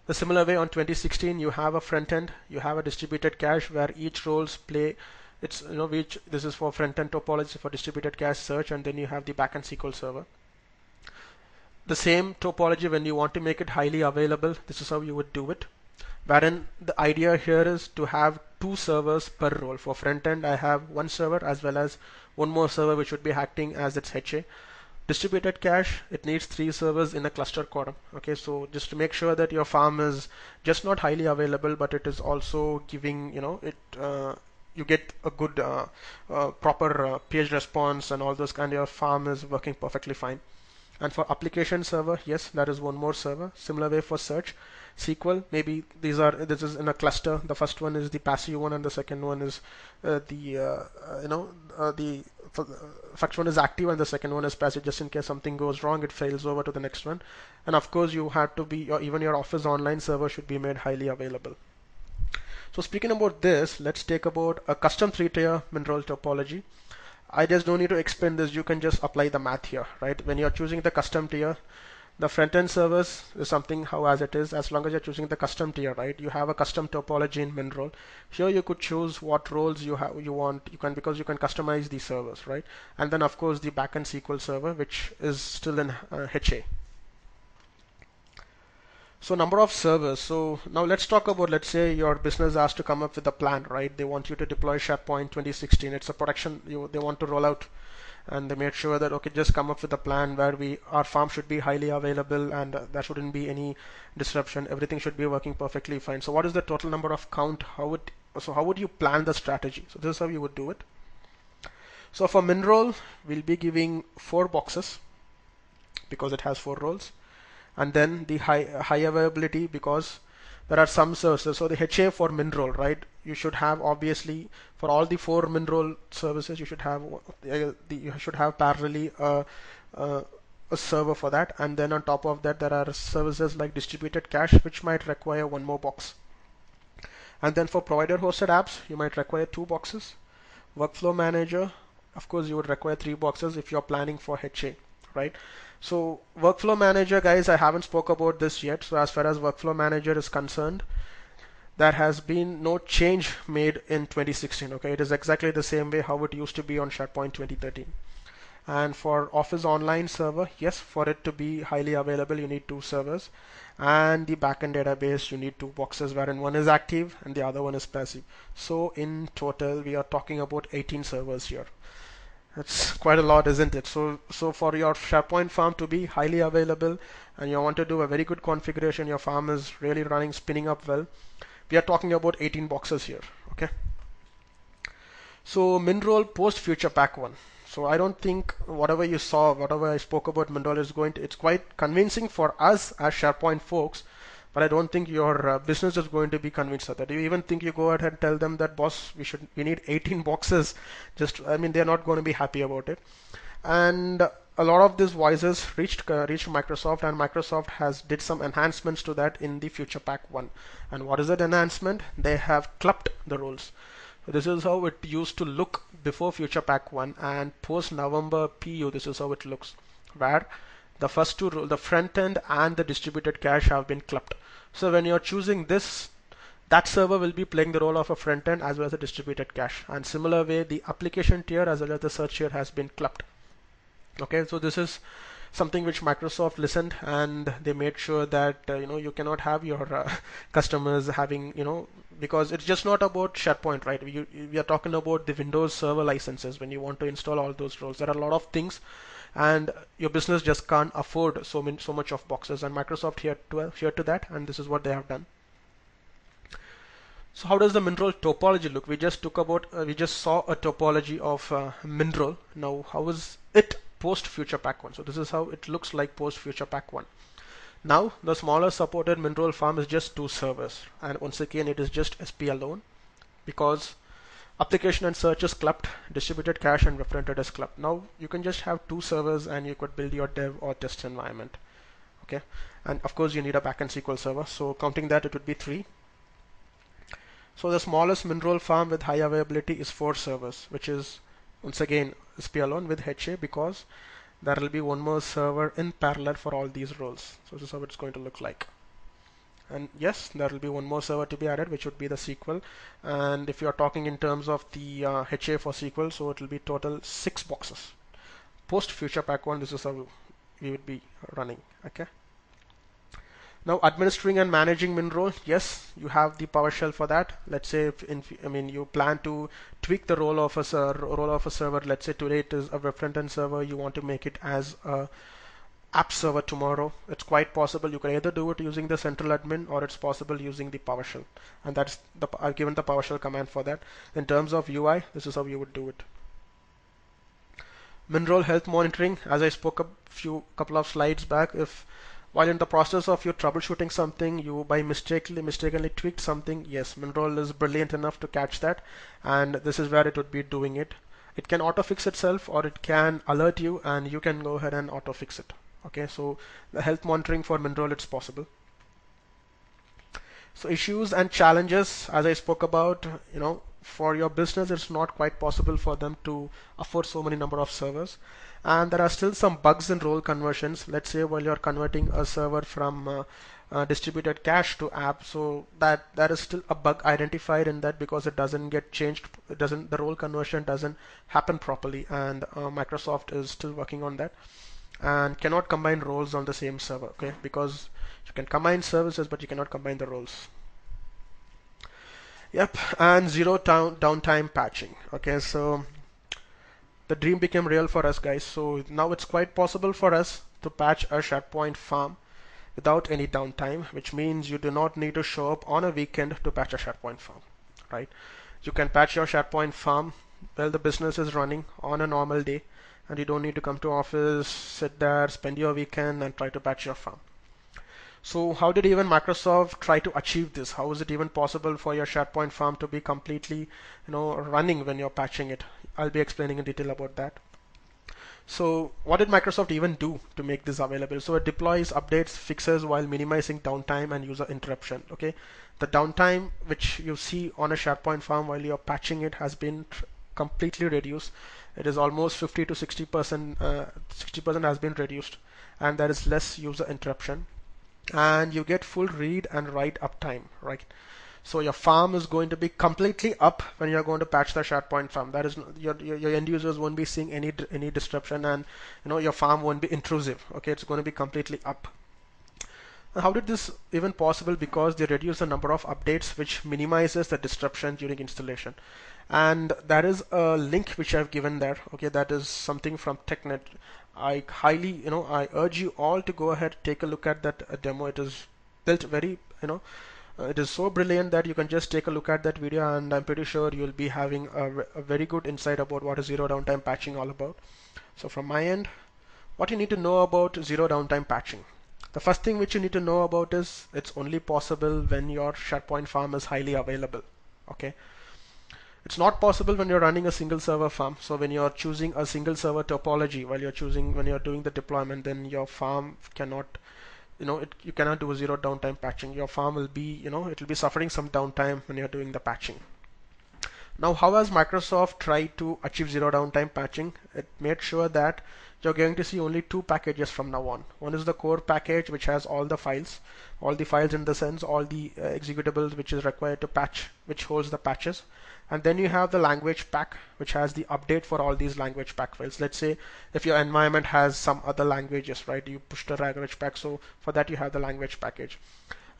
The similar way on 2016, you have a front end, you have a distributed cache where each roles play. It's you know which this is for front end topology for distributed cache search, and then you have the backend SQL server. The same topology when you want to make it highly available, this is how you would do it wherein the idea here is to have two servers per role. For front end, I have one server as well as one more server which would be acting as its HA. Distributed cache, it needs three servers in a cluster quorum. Okay, so just to make sure that your farm is just not highly available, but it is also giving, you know, it uh, you get a good uh, uh, proper uh, page response and all those kind of farm is working perfectly fine. And for application server, yes, that is one more server. Similar way for search, SQL. Maybe these are this is in a cluster. The first one is the passive one, and the second one is uh, the uh, uh you know uh, the uh, first one is active, and the second one is passive. Just in case something goes wrong, it fails over to the next one. And of course, you have to be your, even your Office Online server should be made highly available. So speaking about this, let's take about a custom three-tier MinRole topology. I just don't need to explain this. You can just apply the math here, right? When you're choosing the custom tier, the front-end service is something how as it is as long as you're choosing the custom tier right? You have a custom topology in MinRole here you could choose what roles you have you want you can because you can customize the servers right? And then of course the backend SQL server which is still in uh, HA so number of servers. So now let's talk about let's say your business has to come up with a plan right? They want you to deploy SharePoint 2016 it's a production you, they want to roll out and they made sure that okay just come up with a plan where we our farm should be highly available and uh, there shouldn't be any disruption. Everything should be working perfectly fine. So what is the total number of count? How would so how would you plan the strategy? So this is how you would do it. So for MinRole we'll be giving four boxes because it has four roles and then the high high availability because there are some sources So the HA for MinRole right? You should have obviously for all the four MinRole services, you should have uh, the, you should have parallelly uh, uh, a server for that, and then on top of that, there are services like distributed cache, which might require one more box. And then for provider hosted apps, you might require two boxes. workflow manager of course you would require three boxes if you're planning for HA right so workflow manager guys I haven't spoke about this yet so as far as workflow manager is concerned there has been no change made in 2016 okay? It is exactly the same way how it used to be on SharePoint 2013 and for Office Online server yes for it to be highly available you need two servers. And the backend database you need two boxes wherein one is active and the other one is passive. So in total we are talking about 18 servers here. That's quite a lot isn't it? So so for your SharePoint farm to be highly available and you want to do a very good configuration your farm is really running spinning up well we are talking about 18 boxes here okay so MinRole post feature pack one so I don't think whatever you saw whatever I spoke about MinRole is going to it's quite convincing for us as SharePoint folks but I don't think your uh, business is going to be convinced of that. You even think you go ahead and tell them that boss, we should, we need 18 boxes. Just, I mean, they're not going to be happy about it. And a lot of these voices reached uh, reached Microsoft and Microsoft has did some enhancements to that in the feature pack 1 and what is that enhancement? They have clubbed the roles. So this is how it used to look before feature pack 1 and post November PU this is how it looks where the first two the front end and the distributed cache have been clubbed. So when you're choosing this that server will be playing the role of a front end as well as a distributed cache. And similar way the application tier as well as the search tier has been clubbed okay so this is something which Microsoft listened and they made sure that uh, you know you cannot have your uh, <laughs> customers having you know because it's just not about SharePoint right? We, we are talking about the Windows server licenses when you want to install all those roles. There are a lot of things and your business just can't afford so many so much of boxes. And Microsoft here to here to that and this is what they have done. So how does the MinRole topology look? We just took about uh, we just saw a topology of uh, MinRole now how is it post feature pack 1 so this is how it looks like post feature pack 1 now the smaller supported MinRole farm is just two servers. And once again it is just SP alone because application and search is clubbed distributed cache and referented is clubbed. Now you can just have two servers and you could build your dev or test environment. Okay? And of course you need a backend SQL server. So counting that it would be three. So the smallest MinRole farm with high availability is four servers which is once again SP alone with HA because there will be one more server in parallel for all these roles. So this is how it's going to look like. And yes, there will be one more server to be added, which would be the SQL. And if you are talking in terms of the uh, HA for SQL, so it will be total six boxes. Post feature pack one, this is how we would be running. Okay. Now administering and managing MinRole, yes, you have the PowerShell for that. Let's say, if in, I mean, you plan to tweak the role of a role of a server. Let's say today it is a web front-end server. You want to make it as a app server tomorrow. It's quite possible. You can either do it using the central admin or it's possible using the PowerShell. And that's the I've given the PowerShell command for that. In terms of UI, this is how you would do it. MinRole health monitoring, as I spoke a few couple of slides back, if while in the process of you troubleshooting something you by mistakenly mistakenly tweaked something yes MinRole is brilliant enough to catch that and this is where it would be doing it. It can auto fix itself or it can alert you and you can go ahead and auto fix it. Okay so the health monitoring for MinRole it's possible. So issues and challenges as I spoke about you know for your business it's not quite possible for them to afford so many number of servers and there are still some bugs in role conversions. Let's say while you're converting a server from uh, uh, distributed cache to app so that there is still a bug identified in that because it doesn't get changed it doesn't the role conversion doesn't happen properly and uh, Microsoft is still working on that and cannot combine roles on the same server okay? Because you can combine services but you cannot combine the roles. Yep and zero down downtime patching okay? So the dream became real for us guys so now it's quite possible for us to patch a SharePoint farm without any downtime which means you do not need to show up on a weekend to patch a SharePoint farm right you can patch your SharePoint farm while the business is running on a normal day and you don't need to come to office sit there spend your weekend and try to patch your farm so how did even Microsoft try to achieve this? How is it even possible for your SharePoint farm to be completely, you know, running when you're patching it? I'll be explaining in detail about that. So what did Microsoft even do to make this available? So it deploys updates, fixes while minimizing downtime and user interruption. Okay, the downtime which you see on a SharePoint farm while you're patching it has been completely reduced it is almost 50 to 60 percent uh, 60 percent has been reduced and there is less user interruption and you get full read and write uptime right so your farm is going to be completely up when you're going to patch the SharePoint farm. That is your, your, your end users won't be seeing any any disruption, and you know your farm won't be intrusive. Okay, it's going to be completely up. How did this even possible? Because they reduce the number of updates, which minimizes the disruption during installation. And that is a link which I've given there. Okay, that is something from TechNet. I highly, you know, I urge you all to go ahead, take a look at that demo. It is built very, you know, Uh, it is so brilliant that you can just take a look at that video and I'm pretty sure you'll be having a, a very good insight about what is zero downtime patching all about. So from my end, what you need to know about zero downtime patching. The first thing which you need to know about is it's only possible when your SharePoint farm is highly available. Okay. It's not possible when you're running a single server farm. So when you're choosing a single server topology while you're choosing when you're doing the deployment, then your farm cannot you know it, you cannot do a zero downtime patching. Your farm will be you know it will be suffering some downtime when you're doing the patching. Now how has Microsoft tried to achieve zero downtime patching? It made sure that you're going to see only two packages from now on. One is the core package which has all the files all the files in the sense all the uh, executables which is required to patch which holds the patches and then you have the language pack which has the update for all these language pack files. Let's say if your environment has some other languages right? You push the language pack so for that you have the language package.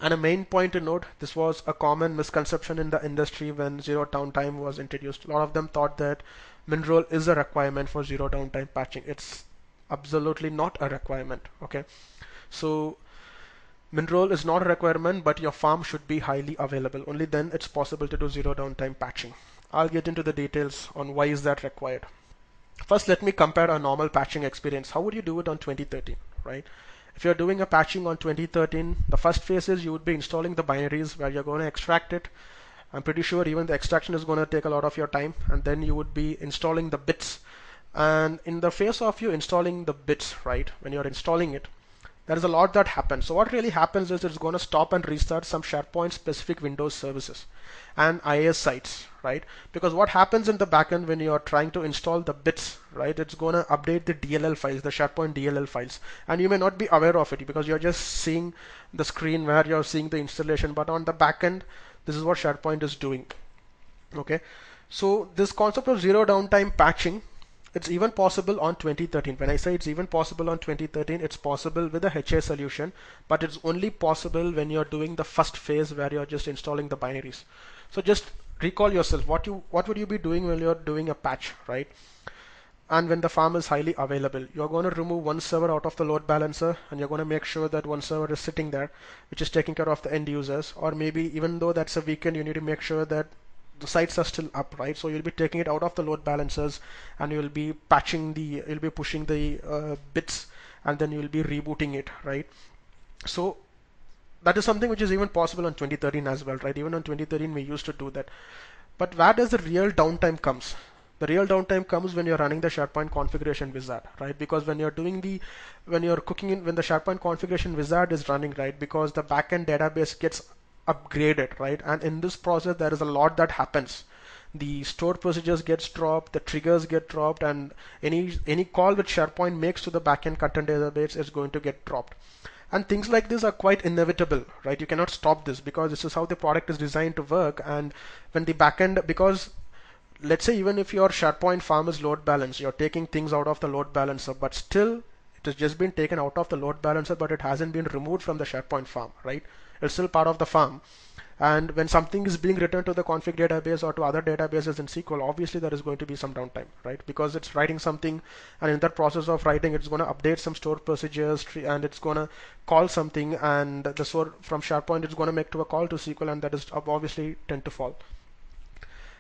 And a main point to note this was a common misconception in the industry when zero downtime was introduced. A lot of them thought that MinRole is a requirement for zero downtime patching. It's absolutely not a requirement okay? So MinRole is not a requirement, but your farm should be highly available. Only then it's possible to do zero downtime patching. I'll get into the details on why is that required. First, let me compare a normal patching experience. How would you do it on 2013, right? If you're doing a patching on 2013, the first phase is you would be installing the binaries where you're going to extract it. I'm pretty sure even the extraction is going to take a lot of your time. And then you would be installing the bits. And in the phase of you installing the bits, right, when you're installing it, there is a lot that happens. So what really happens is it's going to stop and restart some SharePoint specific Windows services and IIS sites, right? Because what happens in the backend when you are trying to install the bits, right? It's going to update the DLL files, the SharePoint DLL files, and you may not be aware of it because you're just seeing the screen where you're seeing the installation. But on the backend, this is what SharePoint is doing. Okay, so this concept of zero downtime patching it's even possible on 2013. When I say it's even possible on 2013, it's possible with a HA solution, but it's only possible when you're doing the first phase where you're just installing the binaries. So just recall yourself what you what would you be doing when you're doing a patch, right? And when the farm is highly available, you're going to remove one server out of the load balancer and you're going to make sure that one server is sitting there, which is taking care of the end users. Or maybe even though that's a weekend, you need to make sure that the sites are still up right? So you'll be taking it out of the load balancers and you'll be patching the you'll be pushing the uh, bits and then you'll be rebooting it right? So that is something which is even possible on 2013 as well right? Even on 2013 we used to do that. But where does the real downtime comes? The real downtime comes when you're running the SharePoint configuration wizard, right? Because when you're doing the, when you're cooking in, when the SharePoint configuration wizard is running, right? Because the backend database gets upgraded, right? And in this process, there is a lot that happens. The stored procedures gets dropped, the triggers get dropped, and any any call which SharePoint makes to the backend content database is going to get dropped. And things like this are quite inevitable, right? You cannot stop this because this is how the product is designed to work. And when the backend, because let's say even if your SharePoint farm is load balanced, you're taking things out of the load balancer, but still it has just been taken out of the load balancer, but it hasn't been removed from the SharePoint farm, right? It's still part of the farm. And when something is being returned to the config database or to other databases in SQL, obviously there is going to be some downtime, right? Because it's writing something, and in that process of writing, it's going to update some stored procedures, and it's going to call something, and the store from SharePoint it's going to make to a call to SQL, and that is obviously tend to fall.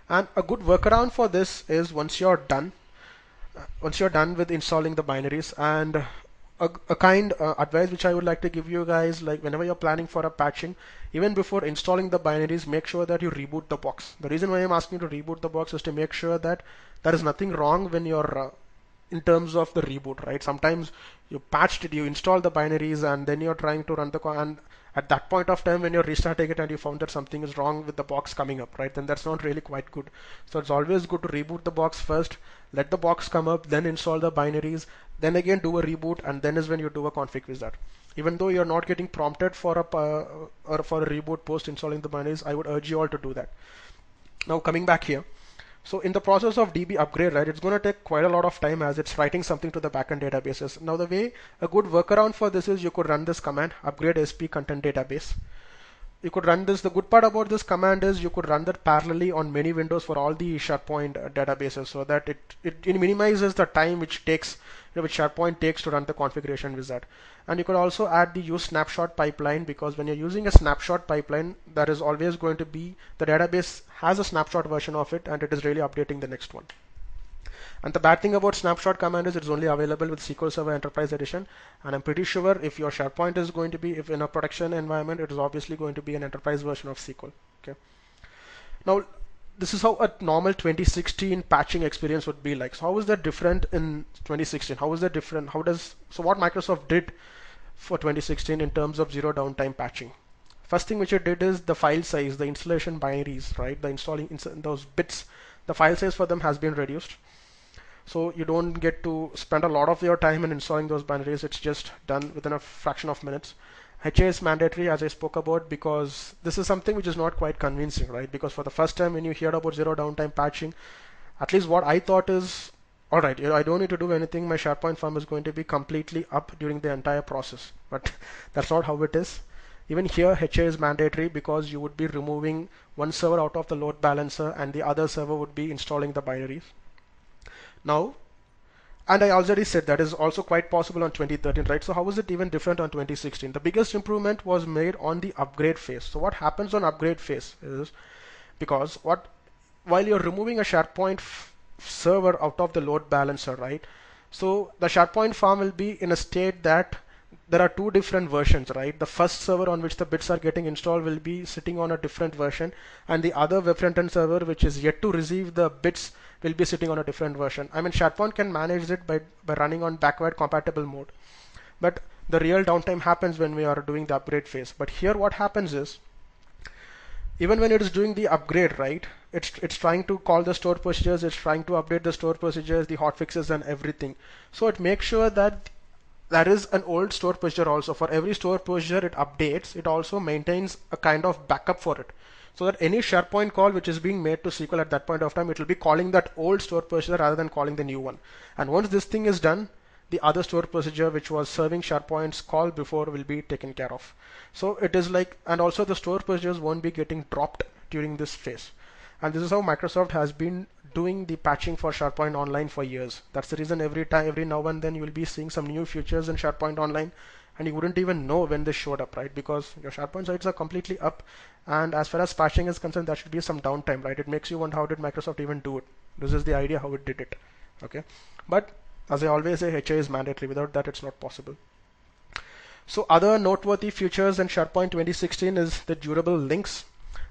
And a good workaround for this is once you're done, uh, once you're done with installing the binaries, and a, a kind uh, advice which I would like to give you guys like whenever you're planning for a patching even before installing the binaries make sure that you reboot the box the reason why I'm asking you to reboot the box is to make sure that there is nothing wrong when you're uh, in terms of the reboot right sometimes you patched it you install the binaries and then you're trying to run the and at that point of time when you're restarting it and you found that something is wrong with the box coming up, right? Then that's not really quite good. So it's always good to reboot the box first, let the box come up, then install the binaries, then again do a reboot, and then is when you do a config wizard. Even though you're not getting prompted for a uh, or for a reboot post installing the binaries, I would urge you all to do that. Now coming back here. So in the process of DB upgrade, right, it's going to take quite a lot of time as it's writing something to the backend databases. Now the way a good workaround for this is you could run this command upgrade SP content database. You could run this. The good part about this command is you could run that parallelly on many windows for all the SharePoint uh, databases so that it, it, it minimizes the time which takes you know, which SharePoint takes to run the configuration wizard. And you could also add the use snapshot pipeline because when you're using a snapshot pipeline, that is always going to be the database has a snapshot version of it and it is really updating the next one. And the bad thing about snapshot command is it's only available with SQL Server Enterprise Edition. And I'm pretty sure if your SharePoint is going to be, if in a production environment, it is obviously going to be an enterprise version of SQL. Okay. Now, this is how a normal 2016 patching experience would be like. So how is that different in 2016? How is that different? How does so what Microsoft did for 2016 in terms of zero downtime patching? First thing which it did is the file size, the installation binaries, right? The installing those bits, the file size for them has been reduced. So you don't get to spend a lot of your time in installing those binaries. It's just done within a fraction of minutes. HA is mandatory as I spoke about because this is something which is not quite convincing, right? Because for the first time when you hear about zero downtime patching, at least what I thought is, all right, I don't need to do anything. My SharePoint farm is going to be completely up during the entire process, but <laughs> that's not how it is. Even here, HA is mandatory because you would be removing one server out of the load balancer and the other server would be installing the binaries. Now, and I already said that is also quite possible on 2013, right? So how is it even different on 2016? The biggest improvement was made on the upgrade phase. So what happens on upgrade phase is because what while you're removing a SharePoint server out of the load balancer, right? So the SharePoint farm will be in a state that there are two different versions, right? The first server on which the bits are getting installed will be sitting on a different version, and the other web front-end server, which is yet to receive the bits, will be sitting on a different version. I mean, SharePoint can manage it by, by running on backward compatible mode, but the real downtime happens when we are doing the upgrade phase. But here, what happens is, even when it is doing the upgrade, right? It's it's trying to call the store procedures, it's trying to update the store procedures, the hotfixes, and everything. So it makes sure that there is an old store procedure also. For every store procedure it updates it also maintains a kind of backup for it. So that any SharePoint call which is being made to SQL at that point of time it will be calling that old store procedure rather than calling the new one. And once this thing is done the other store procedure which was serving SharePoint's call before will be taken care of. So it is like and also the store procedures won't be getting dropped during this phase. And this is how Microsoft has been doing the patching for SharePoint Online for years. That's the reason every time, every now and then, you will be seeing some new features in SharePoint Online, and you wouldn't even know when they showed up, right? Because your SharePoint sites are completely up, and as far as patching is concerned, there should be some downtime, right? It makes you wonder how did Microsoft even do it. This is the idea how it did it, okay? But as I always say, HA is mandatory. Without that, it's not possible. So other noteworthy features in SharePoint 2016 is the durable links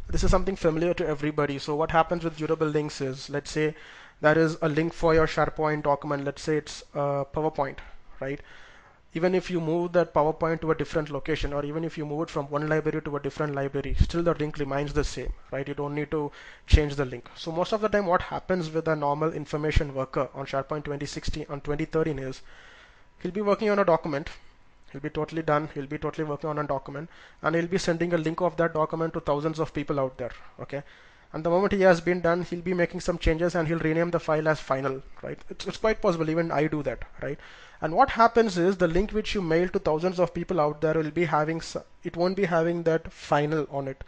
this is something familiar to everybody. So what happens with durable links is, let's say there is a link for your SharePoint document. Let's say it's a PowerPoint, right? Even if you move that PowerPoint to a different location, or even if you move it from one library to a different library, still the link remains the same, right? You don't need to change the link. So most of the time, what happens with a normal information worker on SharePoint 2016 on 2013 is he'll be working on a document he'll be totally done. He'll be totally working on a document. And he'll be sending a link of that document to thousands of people out there okay? And the moment he has been done he'll be making some changes and he'll rename the file as final right? It's, it's quite possible. Even I do that right? And what happens is the link which you mail to thousands of people out there will be having it won't be having that final on it.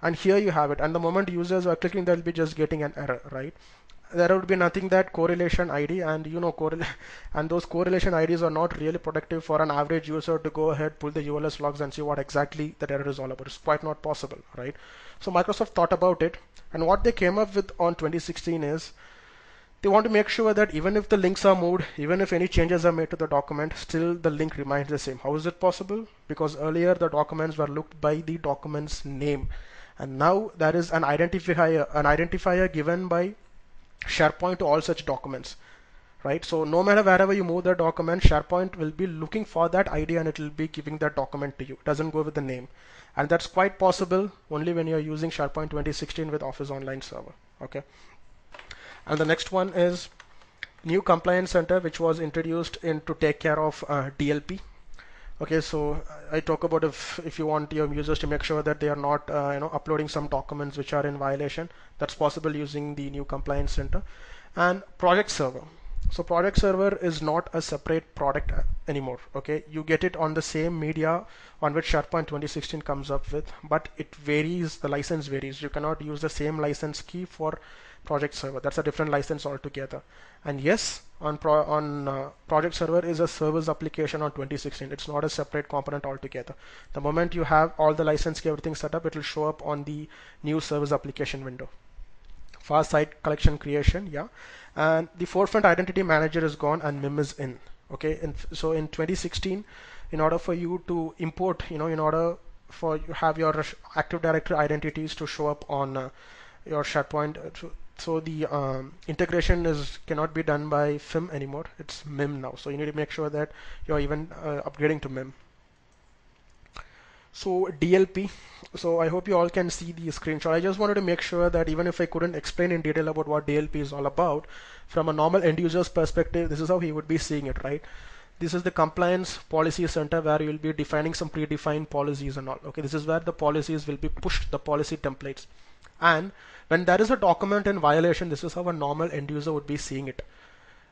And here you have it. And the moment users are clicking they'll be just getting an error right there would be nothing that correlation ID and you know correl <laughs> and those correlation IDs are not really productive for an average user to go ahead pull the ULS logs and see what exactly that error is all about. It's quite not possible, right? So Microsoft thought about it and what they came up with on 2016 is they want to make sure that even if the links are moved, even if any changes are made to the document, still the link remains the same. How is it possible? Because earlier the documents were looked by the document's name and now there is an identifier, an identifier given by SharePoint to all such documents. right? So no matter wherever you move the document, SharePoint will be looking for that ID and it will be giving that document to you. It doesn't go with the name. And that's quite possible only when you're using SharePoint 2016 with Office Online Server, okay? And the next one is new compliance center, which was introduced in to take care of uh, DLP. Okay, so I talk about if if you want your users to make sure that they are not uh, you know uploading some documents which are in violation, that's possible using the new compliance center and project server. So project server is not a separate product anymore. Okay, you get it on the same media on which SharePoint 2016 comes up with, but it varies. The license varies. You cannot use the same license key for project server. That's a different license altogether. And yes, on pro on uh, project server is a service application on 2016. It's not a separate component altogether. The moment you have all the license key, everything set up, it will show up on the new service application window. Fast site collection creation, yeah and the forefront identity manager is gone and MIM is in okay and so in 2016 in order for you to import you know in order for you have your active directory identities to show up on uh, your SharePoint uh, so the um, integration is cannot be done by FIM anymore. It's MIM now. So you need to make sure that you're even uh, upgrading to MIM so DLP so I hope you all can see the screenshot I just wanted to make sure that even if I couldn't explain in detail about what DLP is all about from a normal end user's perspective this is how he would be seeing it right? This is the compliance policy center where you will be defining some predefined policies and all okay? This is where the policies will be pushed the policy templates and when there is a document in violation this is how a normal end user would be seeing it.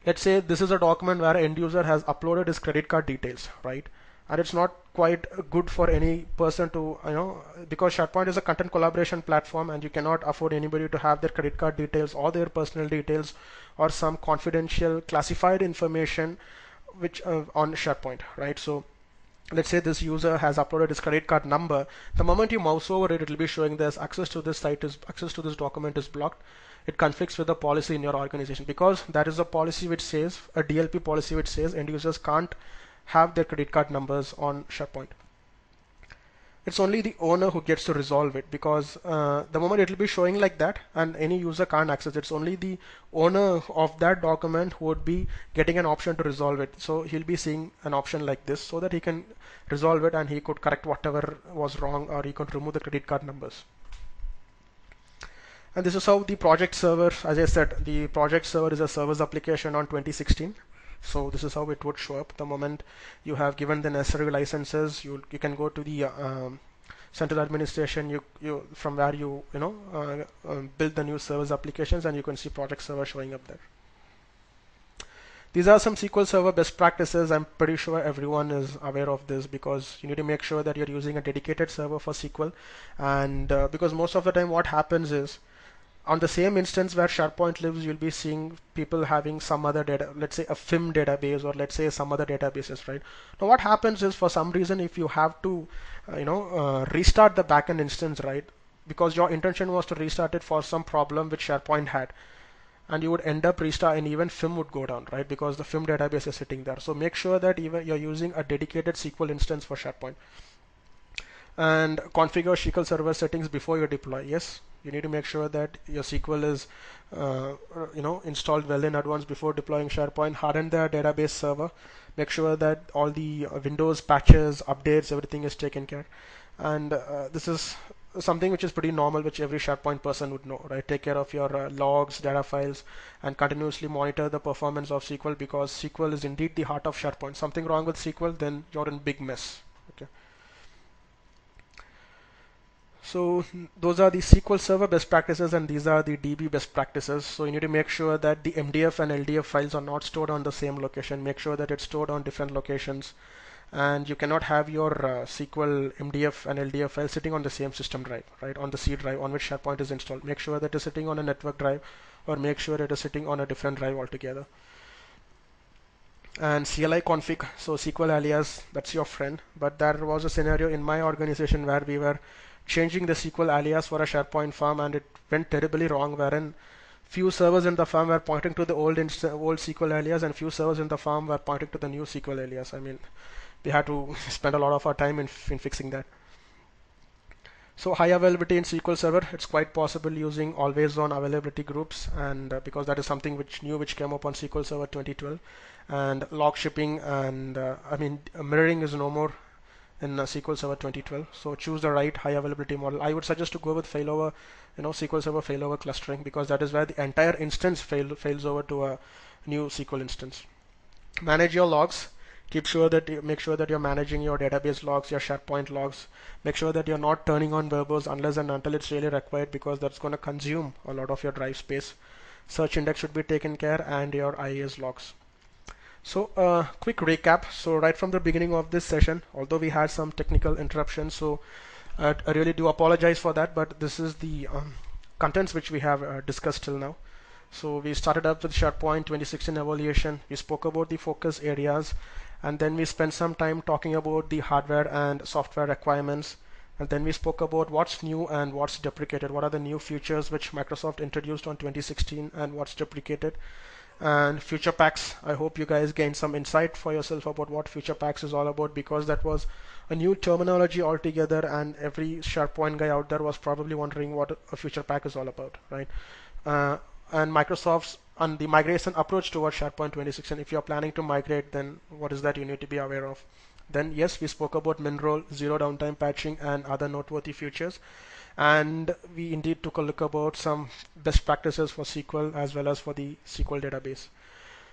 Let's say this is a document where end user has uploaded his credit card details right? And it's not quite good for any person to you know because SharePoint is a content collaboration platform and you cannot afford anybody to have their credit card details or their personal details or some confidential classified information which uh, on SharePoint right? So let's say this user has uploaded his credit card number. The moment you mouse over it it will be showing this access to this site is access to this document is blocked. It conflicts with the policy in your organization. Because that is a policy which says a DLP policy which says end users can't have their credit card numbers on SharePoint. It's only the owner who gets to resolve it because uh, the moment it will be showing like that and any user can't access it, it's only the owner of that document who would be getting an option to resolve it. So he'll be seeing an option like this so that he can resolve it and he could correct whatever was wrong or he could remove the credit card numbers. And this is how the project server, as I said, the project server is a service application on 2016 so this is how it would show up the moment you have given the necessary licenses you you can go to the um, central administration you you from where you you know uh, uh, build the new service applications and you can see project server showing up there these are some SQL Server best practices. I'm pretty sure everyone is aware of this because you need to make sure that you're using a dedicated server for SQL. And uh, because most of the time what happens is on the same instance where SharePoint lives, you'll be seeing people having some other data, let's say a FIM database or let's say some other databases, right? Now what happens is for some reason, if you have to, uh, you know, uh, restart the backend instance, right? Because your intention was to restart it for some problem which SharePoint had and you would end up restart and even FIM would go down, right? Because the FIM database is sitting there. So make sure that even you're using a dedicated SQL instance for SharePoint and configure SQL Server settings before you deploy. Yes, you need to make sure that your SQL is uh, you know installed well in advance before deploying SharePoint. Harden the database server. Make sure that all the uh, Windows patches updates everything is taken care. And uh, this is something which is pretty normal which every SharePoint person would know right? Take care of your uh, logs data files and continuously monitor the performance of SQL because SQL is indeed the heart of SharePoint. Something wrong with SQL then you're in big mess okay so those are the SQL Server best practices and these are the DB best practices. So you need to make sure that the MDF and LDF files are not stored on the same location. Make sure that it's stored on different locations and you cannot have your uh, SQL MDF and LDF file sitting on the same system drive, right? On the C drive on which SharePoint is installed. Make sure that it's sitting on a network drive or make sure it is sitting on a different drive altogether. And CLI config, so SQL alias, that's your friend. But there was a scenario in my organization where we were changing the SQL alias for a SharePoint farm and it went terribly wrong wherein few servers in the farm were pointing to the old old SQL alias and few servers in the farm were pointing to the new SQL alias. I mean, we had to <laughs> spend a lot of our time in, in fixing that. So high availability in SQL Server, it's quite possible using always on availability groups and uh, because that is something which new which came up on SQL Server 2012 and log shipping and uh, I mean mirroring is no more in uh, SQL Server 2012. So choose the right high availability model. I would suggest to go with failover, you know, SQL Server failover clustering because that is where the entire instance fail, fails over to a new SQL instance. Manage your logs. Keep sure that you make sure that you're managing your database logs, your SharePoint logs. Make sure that you're not turning on verbose unless and until it's really required because that's going to consume a lot of your drive space. Search index should be taken care and your IIS logs. So uh, quick recap. So right from the beginning of this session, although we had some technical interruptions, so uh, I really do apologize for that, but this is the um, contents which we have uh, discussed till now. So we started up with SharePoint 2016 evaluation. We spoke about the focus areas and then we spent some time talking about the hardware and software requirements. And then we spoke about what's new and what's deprecated. What are the new features which Microsoft introduced on 2016 and what's deprecated and feature packs. I hope you guys gained some insight for yourself about what feature packs is all about because that was a new terminology altogether and every sharepoint guy out there was probably wondering what a feature pack is all about right? Uh, and microsoft's on the migration approach towards sharepoint 2016 if you're planning to migrate then what is that you need to be aware of? Then yes we spoke about MinRole zero downtime patching and other noteworthy features and we indeed took a look about some best practices for SQL as well as for the SQL database.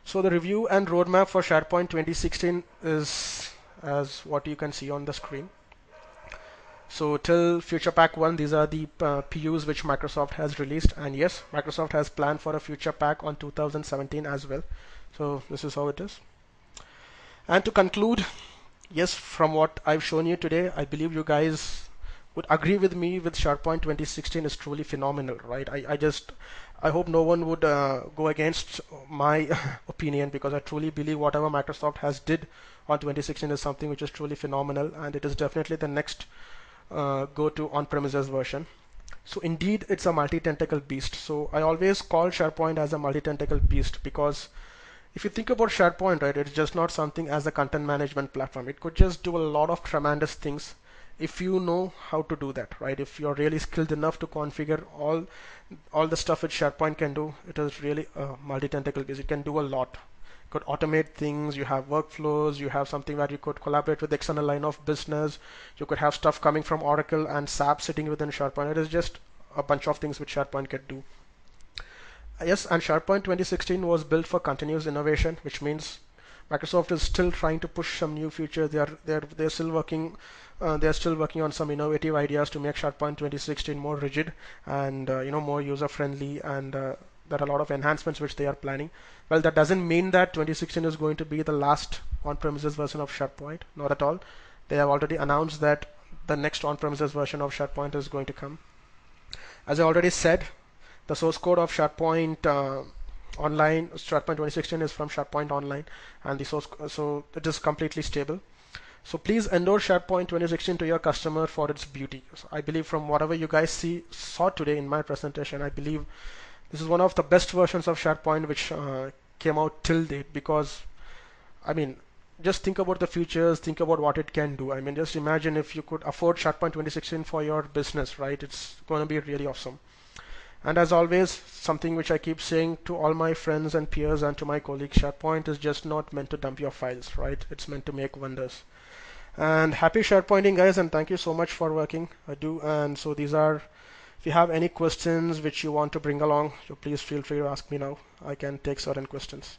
So the review and roadmap for SharePoint 2016 is as what you can see on the screen. So till Feature Pack 1, these are the uh, PUs which Microsoft has released. And yes, Microsoft has planned for a Feature Pack on 2017 as well. So this is how it is. And to conclude, yes, from what I've shown you today, I believe you guys would agree with me with SharePoint 2016 is truly phenomenal, right? I, I just I hope no one would uh, go against my <laughs> opinion because I truly believe whatever Microsoft has did on 2016 is something which is truly phenomenal and it is definitely the next uh, go-to on-premises version. So indeed, it's a multi-tentacle beast. So I always call SharePoint as a multi-tentacle beast because if you think about SharePoint, right, it's just not something as a content management platform. It could just do a lot of tremendous things if you know how to do that right? If you're really skilled enough to configure all all the stuff which SharePoint can do it is really a multi-tentacle base it can do a lot. You could automate things. You have workflows. You have something where you could collaborate with external line of business. You could have stuff coming from Oracle and SAP sitting within SharePoint. It is just a bunch of things which SharePoint can do. Uh, yes and SharePoint 2016 was built for continuous innovation which means Microsoft is still trying to push some new features. They are they're they're still working uh, they're still working on some innovative ideas to make SharePoint 2016 more rigid and uh, you know more user friendly and uh, there are a lot of enhancements which they are planning. Well, that doesn't mean that 2016 is going to be the last on-premises version of SharePoint. Not at all. They have already announced that the next on-premises version of SharePoint is going to come. As I already said, the source code of SharePoint uh, Online, SharePoint 2016 is from SharePoint Online, and the source so it is completely stable. So please endorse SharePoint 2016 to your customer for its beauty. So I believe from whatever you guys see saw today in my presentation, I believe this is one of the best versions of SharePoint which uh, came out till date because I mean just think about the features, think about what it can do. I mean just imagine if you could afford SharePoint 2016 for your business, right? It's going to be really awesome. And as always, something which I keep saying to all my friends and peers and to my colleagues, SharePoint is just not meant to dump your files, right? It's meant to make wonders and happy SharePointing guys and thank you so much for working I do and so these are if you have any questions which you want to bring along so please feel free to ask me now. I can take certain questions